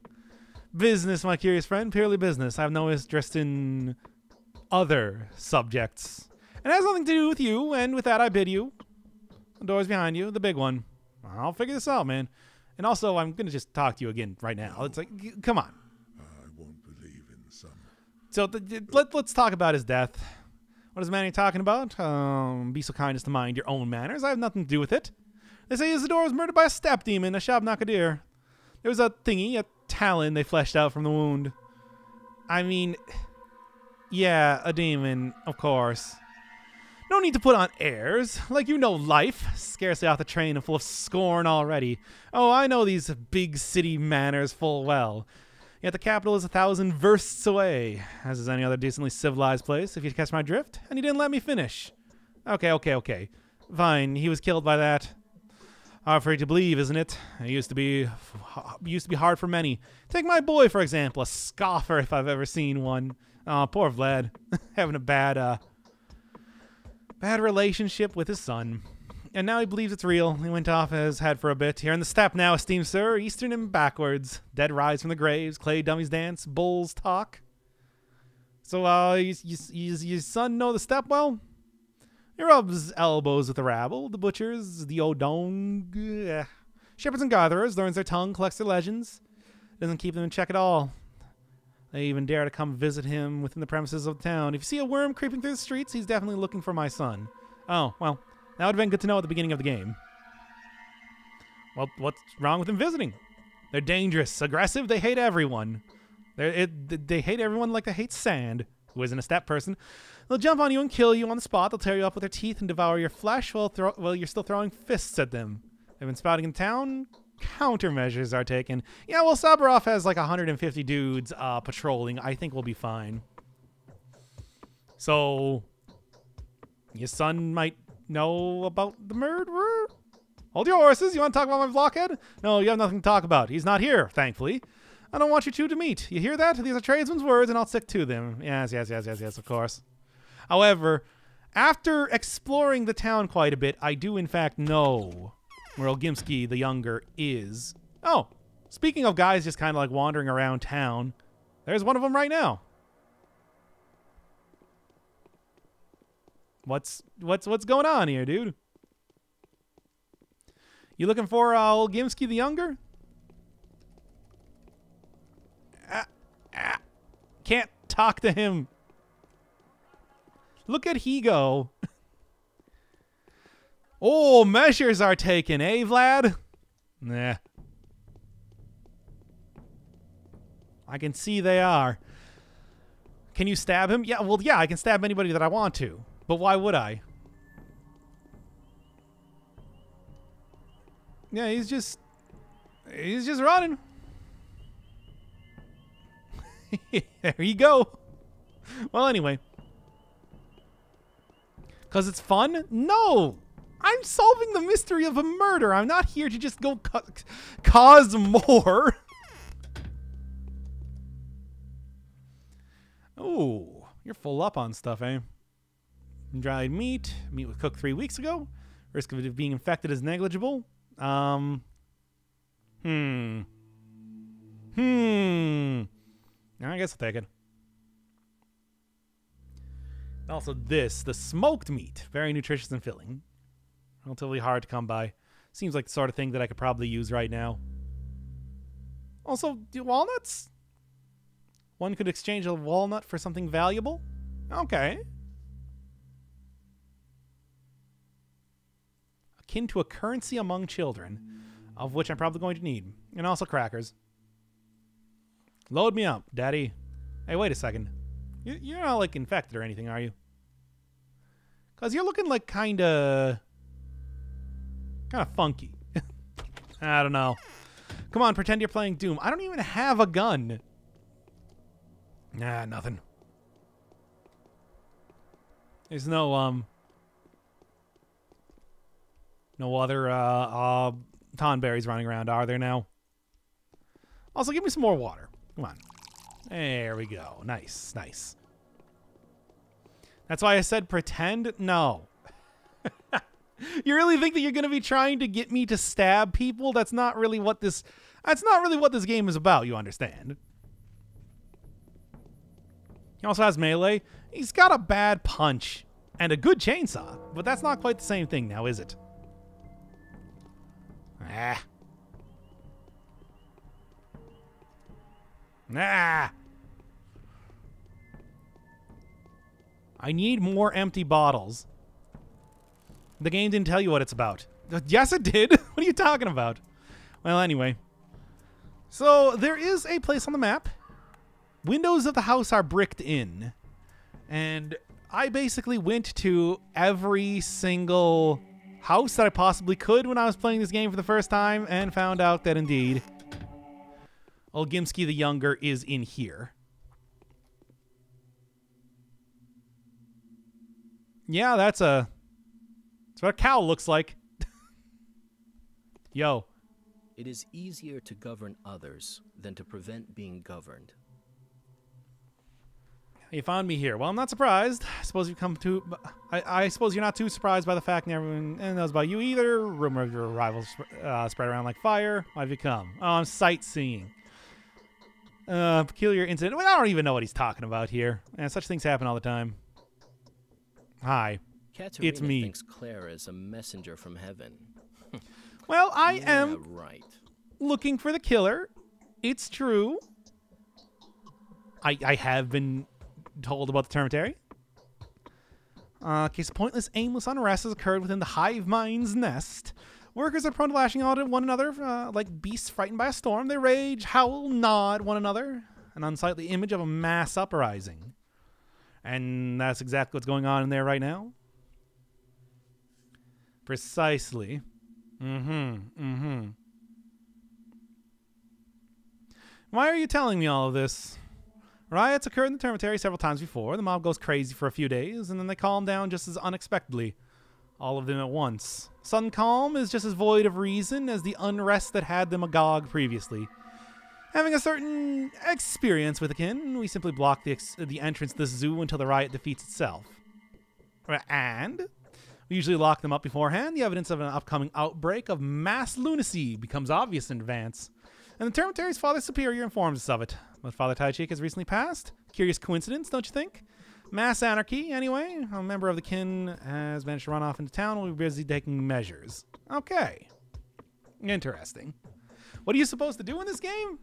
Business, my curious friend, purely business. I have no interest in other subjects. It has nothing to do with you, and with that, I bid you. The door's behind you, the big one. I'll figure this out, man. And also, I'm going to just talk to you again right now. It's like, come on. I won't believe in some. So let, let's talk about his death. What is Manny talking about? Um, be so kind as to mind your own manners. I have nothing to do with it. They say Isidor was murdered by a step demon, a Shabnak-Adyr. There was a thingy, a talon they fleshed out from the wound. I mean, yeah, a demon, of course. No need to put on airs. Like you know life. Scarcely off the train and full of scorn already. Oh, I know these big city manners full well. Yet the capital is a thousand versts away, as is any other decently civilized place, if you catch my drift. And he didn't let me finish. Okay, okay, okay. Fine, he was killed by that. Hard for you to believe, isn't it? It used to be used to be hard for many. Take my boy, for example, a scoffer if I've ever seen one. Oh, poor Vlad, having a bad uh, bad relationship with his son. And now he believes it's real. He went off his head for a bit. Here in the step now, esteemed sir, eastern and backwards. Dead rise from the graves, clay dummies dance, bulls talk. So, uh, you, you, you, your son know the step well? He rubs elbows with the rabble, the butchers, the odong. Uh, shepherds and gatherers, learns their tongue, collects their legends. Doesn't keep them in check at all. They even dare to come visit him within the premises of the town. If you see a worm creeping through the streets, he's definitely looking for my son. Oh, well, that would have been good to know at the beginning of the game. Well, what's wrong with them visiting? They're dangerous, aggressive, they hate everyone. They they hate everyone like they hate sand, who isn't a step person. They'll jump on you and kill you on the spot. They'll tear you up with their teeth and devour your flesh while, throw, while you're still throwing fists at them. They've been spouting in town. Countermeasures are taken. Yeah, well, Saburov has like 150 dudes uh, patrolling. I think we'll be fine. So, your son might know about the murderer? Hold your horses. You want to talk about my blockhead? No, you have nothing to talk about. He's not here, thankfully. I don't want you two to meet. You hear that? These are tradesmen's words, and I'll stick to them. Yes, yes, yes, yes, yes, of course. However, after exploring the town quite a bit, I do in fact know where Olgimsky the Younger is. Oh, speaking of guys just kind of like wandering around town, there's one of them right now. What's what's what's going on here, dude? You looking for uh, Olgimsky the Younger? Ah, ah, can't talk to him. Look at Higo. Oh, measures are taken, eh, Vlad? Nah. I can see they are. Can you stab him? Yeah, well, yeah, I can stab anybody that I want to. But why would I? Yeah, he's just he's just running. there you go. Well, anyway. Cuz it's fun? No. I'm solving the mystery of a murder. I'm not here to just go ca- cause more. Oh, you're full up on stuff, eh? Dried meat, meat was cooked three weeks ago. Risk of it being infected is negligible. Um. Hmm. Hmm. I guess I'll take it. Also, this the smoked meat, very nutritious and filling. Relatively hard to come by. Seems like the sort of thing that I could probably use right now. Also, do walnuts? One could exchange a walnut for something valuable? Okay. Akin to a currency among children, of which I'm probably going to need. And also crackers. Load me up, Daddy. Hey, wait a second. You- You're not, like, infected or anything, are you? Because you're looking like kind of. Kind of funky. I don't know. Come on, pretend you're playing Doom. I don't even have a gun. Nah, nothing. There's no um no other uh uh tonberries running around, are there now? Also, give me some more water. Come on. There we go. Nice, nice. That's why I said pretend? No. you really think that you're going to be trying to get me to stab people? That's not really what this that's not really what this game is about, you understand? He also has melee. He's got a bad punch and a good chainsaw, but that's not quite the same thing now, is it? Ah. Nah. I need more empty bottles. The game didn't tell you what it's about. Uh, Yes, it did. what are you talking about? Well, anyway. So, there is a place on the map. Windows of the house are bricked in. And I basically went to every single house that I possibly could when I was playing this game for the first time and found out that indeed old the Younger is in here. Yeah, that's a that's what a cow looks like. Yo, It is easier to govern others than to prevent being governed. you found me here. Well, I'm not surprised. I suppose you come to. I, I suppose you're not too surprised by the fact that everyone knows about you either. Rumor of your arrival uh, spread around like fire. Why have you come? Oh, I'm sightseeing. Uh, peculiar incident. Well, I don't even know what he's talking about here. And such things happen all the time. Hi. Katerina It's me. thinks Claire is a messenger from heaven. Well, I Yeah, am right. looking for the killer. It's true. I I have been told about the termitary. Uh, case of pointless, aimless unrest has occurred within the hive mind's nest. Workers are prone to lashing out at one another uh, like beasts frightened by a storm. They rage, howl, gnaw at one another. An unsightly image of a mass uprising. And that's exactly what's going on in there right now. Precisely. Mm-hmm. Mm-hmm. Why are you telling me all of this? Riots occurred in the Termitary several times before. The mob goes crazy for a few days, and then they calm down just as unexpectedly. All of them at once. Sudden calm is just as void of reason as the unrest that had them agog previously. Having a certain experience with akin, we simply block the, the entrance to the zoo until the riot defeats itself. And we usually lock them up beforehand. The evidence of an upcoming outbreak of mass lunacy becomes obvious in advance. And the Termitary's Father Superior informs us of it. But Father Taichik has recently passed. Curious coincidence, don't you think? Mass anarchy, anyway. A member of the kin has managed to run off into town. We'll be busy taking measures. Okay. Interesting. What are you supposed to do in this game?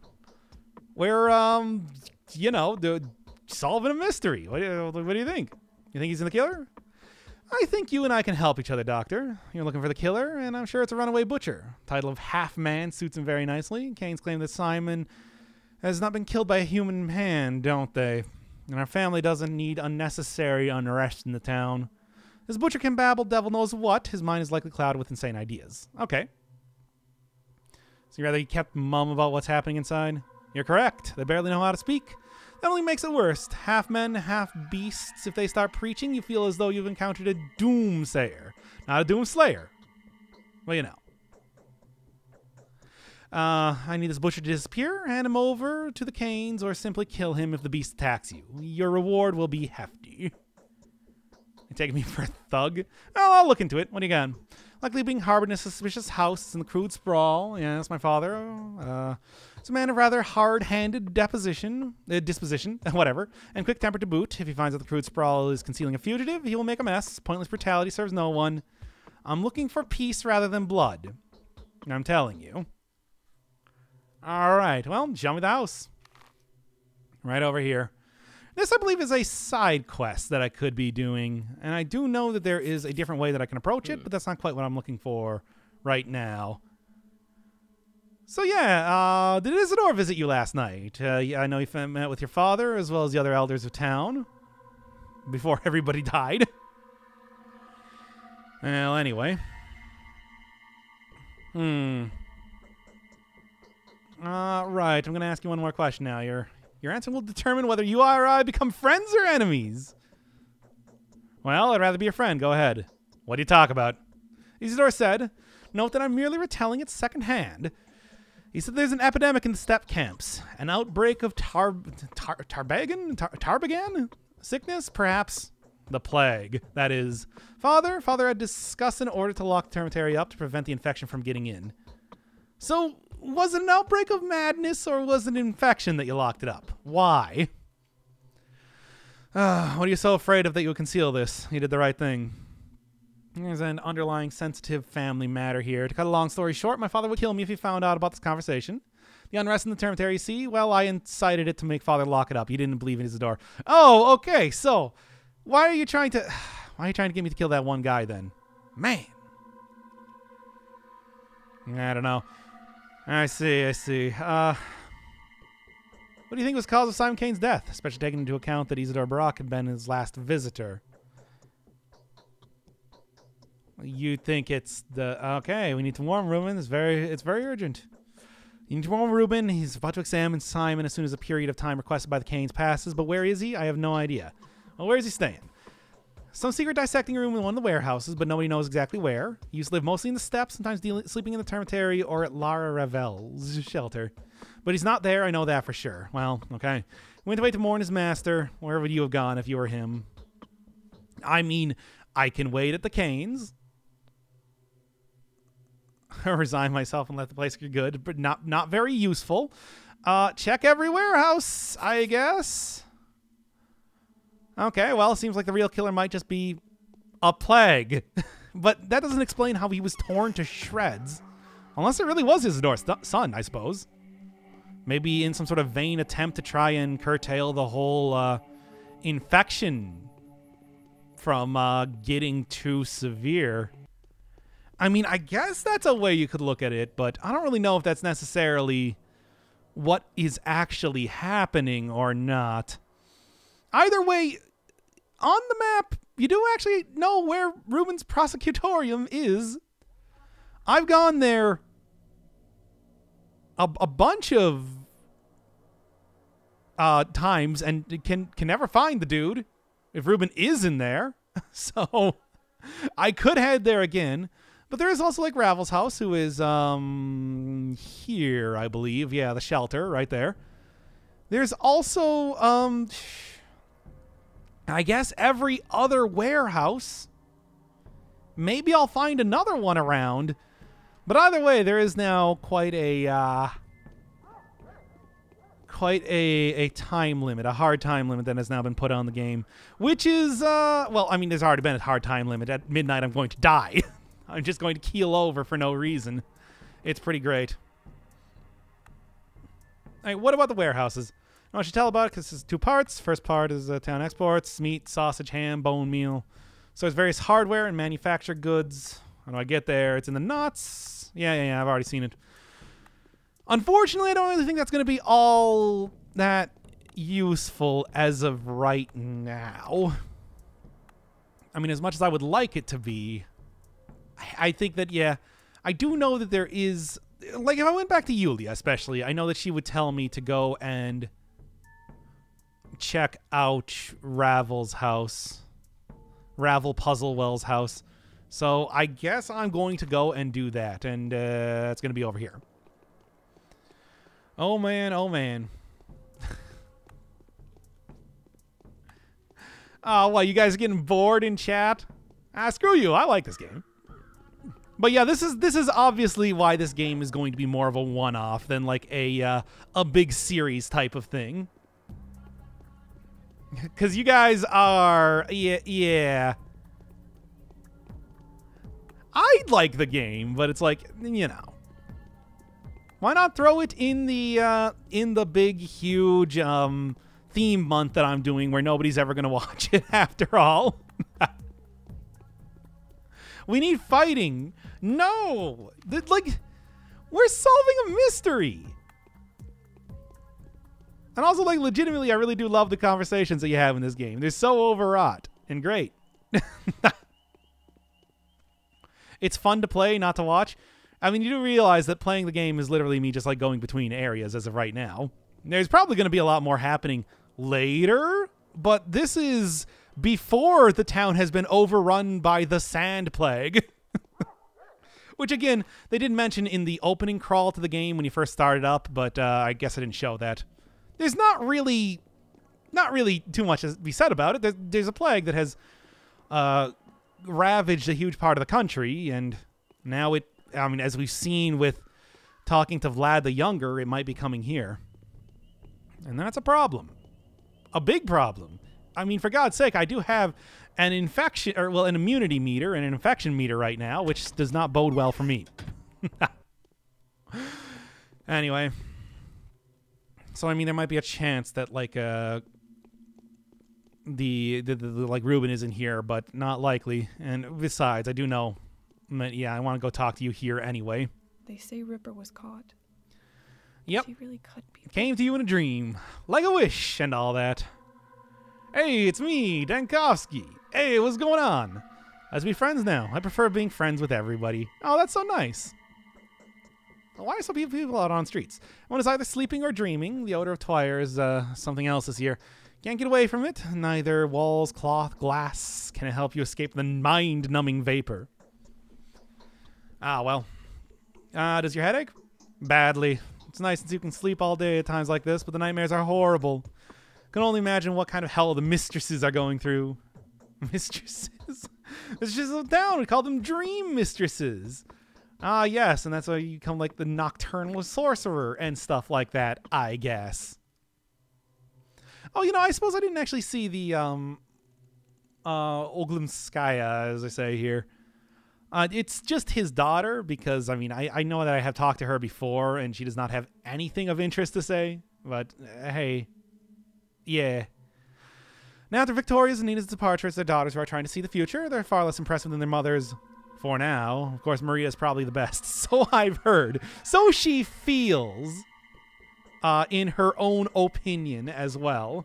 We're, um, you know, solving a mystery. What do you, what do you think? You think he's in the killer? I think you and I can help each other, Doctor. You're looking for the killer, and I'm sure it's a runaway butcher. Title of half man suits him very nicely. Kain's claim that Simon has not been killed by a human hand, don't they? And our family doesn't need unnecessary unrest in the town. This butcher can babble devil knows what. His mind is likely clouded with insane ideas. Okay. So you rather he kept mum about what's happening inside? You're correct. They barely know how to speak. That only makes it worse. Half men, half beasts. If they start preaching, you feel as though you've encountered a doomsayer, not a doomslayer. Well, you know. Uh, I need this butcher to disappear, hand him over to the Kains, or simply kill him if the beast attacks you. Your reward will be hefty. You taking me for a thug? Well, I'll look into it. What do you got? Likely being harbored in a suspicious house in the crude sprawl. Yeah, that's my father. Uh, it's a man of rather hard-handed deposition, uh, disposition, whatever, and quick-tempered to boot. If he finds that the crude sprawl is concealing a fugitive, he will make a mess. Pointless brutality serves no one. I'm looking for peace rather than blood. I'm telling you. All right, well, show me the house. Right over here. This, I believe, is a side quest that I could be doing, and I do know that there is a different way that I can approach it, but that's not quite what I'm looking for right now. So yeah, uh, did Isidor visit you last night? Uh, I know you met with your father as well as the other elders of town before everybody died. Well, anyway. Hmm. Uh, right, I'm going to ask you one more question now. Your, your answer will determine whether you or I become friends or enemies. Well, I'd rather be a friend. Go ahead. What do you talk about? Isidor said, Note that I'm merely retelling it secondhand. He said there's an epidemic in the steppe camps. An outbreak of tar, tar tarbagan? Tar, tarbagan? Sickness? Perhaps the plague. That is. Father, Father had discussed an order to lock the termitary up to prevent the infection from getting in. So, was it an outbreak of madness or was it an infection that you locked it up? Why? Uh, what are you so afraid of that you would conceal this? You did the right thing. There's an underlying sensitive family matter here. To cut a long story short, my father would kill me if he found out about this conversation. The unrest in the termitary, see? Well, I incited it to make father lock it up. He didn't believe in Isidor. Oh, okay. So, why are you trying to... Why are you trying to get me to kill that one guy then? Man. I don't know. I see, I see. Uh, what do you think was cause of Simon Kain's death, especially taking into account that Isidor Burakh had been his last visitor? You think it's the okay? We need to warn Reuben. It's very, it's very urgent. You need to warn Reuben. He's about to examine Simon as soon as the period of time requested by the Kains passes. But where is he? I have no idea. Well, where is he staying? Some secret dissecting room in one of the warehouses, but nobody knows exactly where. He used to live mostly in the steps, sometimes dealing, sleeping in the termitary or at Lara Ravel's shelter. But he's not there, I know that for sure. Well, okay. Went away to mourn his master. Where would you have gone if you were him? I mean, I can wait at the Kains. resign myself and let the place get good, but not not very useful. Uh, check every warehouse, I guess. Okay, well, it seems like the real killer might just be a plague. but that doesn't explain how he was torn to shreds. Unless it really was his son, I suppose. Maybe in some sort of vain attempt to try and curtail the whole uh, infection from uh, getting too severe. I mean, I guess that's a way you could look at it, but I don't really know if that's necessarily what is actually happening or not. Either way, on the map, you do actually know where Reuben's prosectorium is. I've gone there a, a bunch of uh, times and can can never find the dude if Reuben is in there. so I could head there again. But there is also like Ravel's house, who is um here, I believe. Yeah, the shelter right there. There's also um I guess every other warehouse. Maybe I'll find another one around. But either way, there is now quite a uh, quite a a time limit, a hard time limit that has now been put on the game, which is uh, well, I mean, there's already been a hard time limit. At midnight, I'm going to die. I'm just going to keel over for no reason. It's pretty great. All right, what about the warehouses? I should tell about it because it's two parts. First part is uh, town exports, meat, sausage, ham, bone meal, So there's various hardware and manufactured goods. How do I get there? It's in the knots. Yeah, yeah, yeah. I've already seen it. Unfortunately, I don't really think that's going to be all that useful as of right now. I mean, as much as I would like it to be, I, think that, yeah, I do know that there is. Like, if I went back to Yulia, especially, I know that she would tell me to go and check out Ravel's house. Ravel Puzzlewell's house. So I guess I'm going to go and do that, and uh, it's going to be over here. Oh man, oh man. oh, well, you guys are getting bored in chat? Ah, screw you. I like this game. But yeah, this is this is obviously why this game is going to be more of a one-off than like a uh, a big series type of thing. Cuz you guys are yeah, yeah. I like the game, but it's like, you know. Why not throw it in the uh, in the big huge um, theme month that I'm doing where nobody's ever going to watch it after all? we need fighting. No. Like we're solving a mystery. And also like legitimately I really do love the conversations that you have in this game. They're so overwrought and great. it's fun to play, not to watch. I mean, you do realize that playing the game is literally me just like going between areas as of right now. There's probably going to be a lot more happening later, but this is before the town has been overrun by the sand plague. Which again, they didn't mention in the opening crawl to the game when you first started up, but uh, I guess I didn't show that. There's not really, not really too much to be said about it. There's, there's a plague that has uh, ravaged a huge part of the country, and now it I mean, as we've seen with talking to Vlad the Younger, it might be coming here. And that's a problem. A big problem. I mean, for God's sake, I do have an infection, or well, an immunity meter and an infection meter right now, which does not bode well for me. anyway. So, I mean, there might be a chance that, like, uh, the, the, the, the like Ruben isn't here, but not likely. And besides, I do know but yeah, I want to go talk to you here anyway. They say Ripper was caught. Yep. She really cut people. Came to you in a dream, like a wish and all that. Hey, it's me, Dankovsky. Hey, what's going on? Let's be friends now. I prefer being friends with everybody. Oh, that's so nice. Why are so people out on streets? One is either sleeping or dreaming. The odor of Twyre is uh, something else this year. Can't get away from it. Neither walls, cloth, glass can help you escape the mind-numbing vapor. Ah, well. Ah, does your headache? Badly. It's nice since you can sleep all day at times like this, but the nightmares are horrible. Can only imagine what kind of hell the mistresses are going through. Mistresses? just a town. We call them dream mistresses. Ah, yes, and that's why you become like the nocturnal sorcerer and stuff like that, I guess. Oh, you know, I suppose I didn't actually see the um uh Olgimskaya, as I say here. Uh, it's just his daughter because I mean I, I know that I have talked to her before and she does not have anything of interest to say. But uh, hey, yeah. Now after Victoria's and Nina's departure, it's their daughters who are trying to see the future. They're far less impressive than their mothers. For now, of course, Maria is probably the best. So I've heard. So she feels. Uh, in her own opinion as well.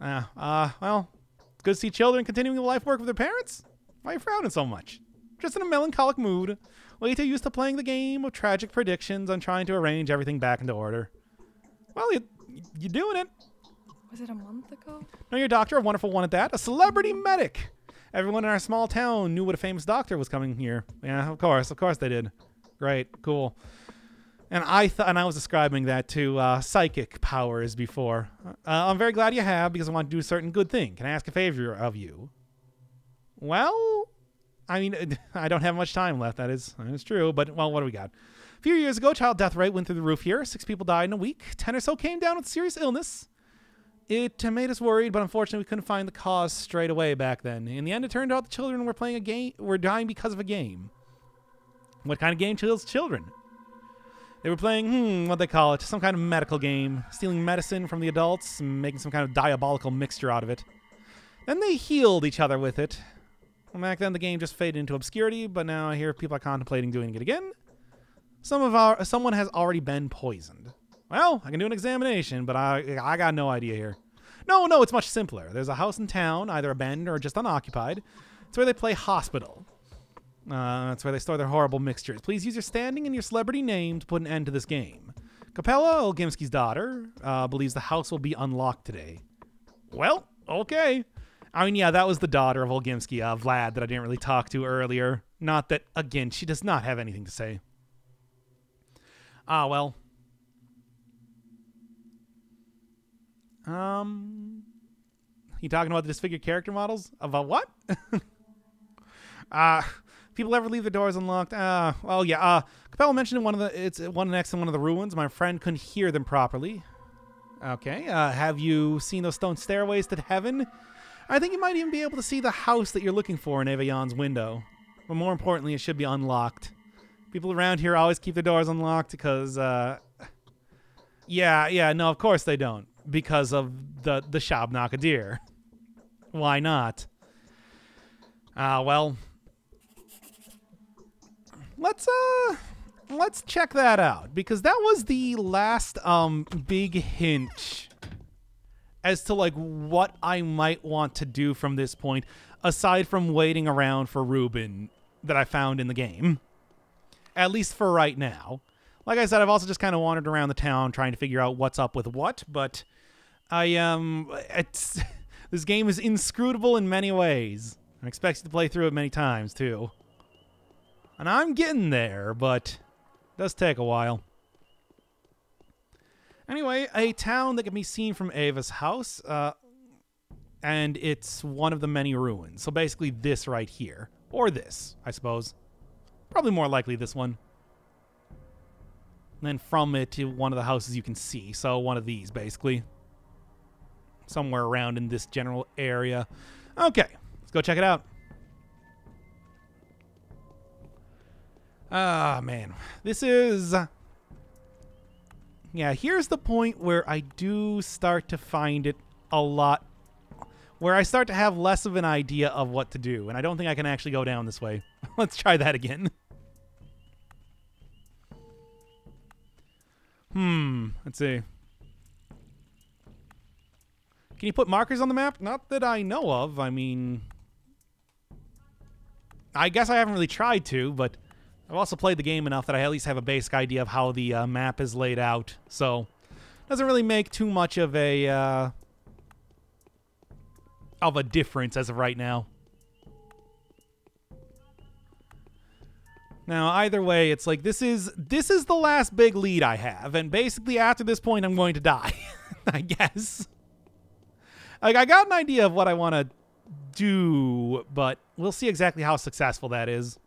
Uh, uh, well, it's good to see children continuing the life work of their parents. Why are you frowning so much? Just in a melancholic mood. Too used to playing the game of tragic predictions and trying to arrange everything back into order. Well, you, you're doing it. Was it a month ago? No, your doctor, a wonderful one at that. A celebrity medic. Everyone in our small town knew what a famous doctor was coming here. Yeah, of course, of course they did. Great, cool. And I thought, and I was describing that to uh, psychic powers before. Uh, I'm very glad you have because I want to do a certain good thing. Can I ask a favor of you? Well, I mean, I don't have much time left. That is, that is true. But well, what do we got? Few years ago, child death rate went through the roof here. Six people died in a week. Ten or so came down with serious illness. It made us worried, but unfortunately, we couldn't find the cause straight away back then. In the end, it turned out the children were playing a game, were dying because of a game. What kind of game kills children? They were playing, hmm, what they call it, some kind of medical game, stealing medicine from the adults, making some kind of diabolical mixture out of it. Then they healed each other with it. Back then the game just faded into obscurity, but now I hear people are contemplating doing it again. Some of our someone has already been poisoned. Well, I can do an examination, but I I got no idea here. No, no, it's much simpler. There's a house in town, either abandoned or just unoccupied. It's where they play hospital. Uh, that's where they store their horrible mixtures. Please use your standing and your celebrity name to put an end to this game. Capella, Olgimsky's daughter, uh, believes the house will be unlocked today. Well, okay. I mean, yeah, that was the daughter of Olgimsky, uh, Vlad, that I didn't really talk to earlier. Not that, again, she does not have anything to say. Ah, well. Um, you talking about the disfigured character models? About what? uh, people ever leave the doors unlocked? Uh, well, yeah. Uh, Capella mentioned one of the it's one next in one of the ruins. My friend couldn't hear them properly. Okay. Uh, have you seen those stone stairways to heaven? I think you might even be able to see the house that you're looking for in Eva Yan's window. But more importantly, it should be unlocked. People around here always keep their doors unlocked because, uh, yeah, yeah, no, of course they don't because of the the Shabnak-Adyr. Why not? Ah, uh, well, let's uh let's check that out because that was the last um big hint as to like what I might want to do from this point aside from waiting around for Ruben that I found in the game. At least for right now. Like I said, I've also just kind of wandered around the town trying to figure out what's up with what, but I um it's this game is inscrutable in many ways. I expect you to play through it many times too. And I'm getting there, but it does take a while. Anyway, a town that can be seen from Ava's house, uh, and it's one of the many ruins. So basically this right here. Or this, I suppose. Probably more likely this one. And then from it to one of the houses you can see. So one of these, basically. Somewhere around in this general area. Okay, let's go check it out. Ah, man. This is... Yeah, here's the point where I do start to find it a lot... Where I start to have less of an idea of what to do. And I don't think I can actually go down this way. Let's try that again. Hmm, let's see. Can you put markers on the map? Not that I know of. I mean... I guess I haven't really tried to, but I've also played the game enough that I at least have a basic idea of how the uh, map is laid out. So, doesn't really make too much of a uh, of a difference as of right now. Now, either way, it's like this is this is the last big lead I have, and basically after this point, I'm going to die. I guess. Like I got an idea of what I want to do, but we'll see exactly how successful that is.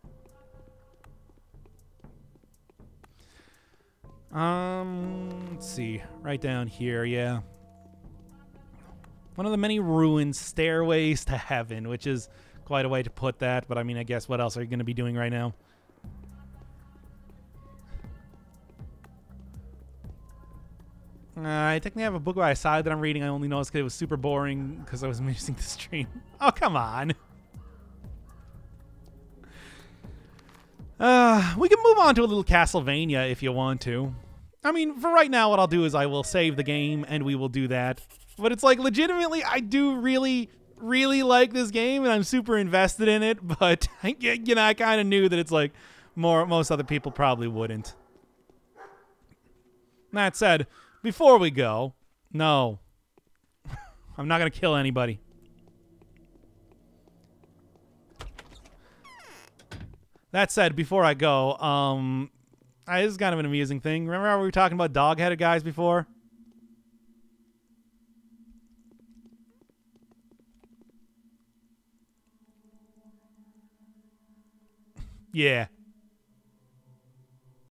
Um, let's see. Right down here, yeah. One of the many ruined stairways to heaven, which is quite a way to put that, but I mean, I guess what else are you going to be doing right now? Uh, I technically have a book by side that I'm reading. I only noticed because it was super boring because I was missing the stream. Oh, come on. Uh, we can move on to a little Castlevania if you want to. I mean, for right now, what I'll do is I will save the game and we will do that. But it's like, legitimately, I do really, really like this game and I'm super invested in it. But, you know, I kind of knew that it's like more most other people probably wouldn't. That said, before we go, no. I'm not going to kill anybody. That said, before I go, um, I, this is kind of an amusing thing. Remember how we were talking about dog-headed guys before? yeah.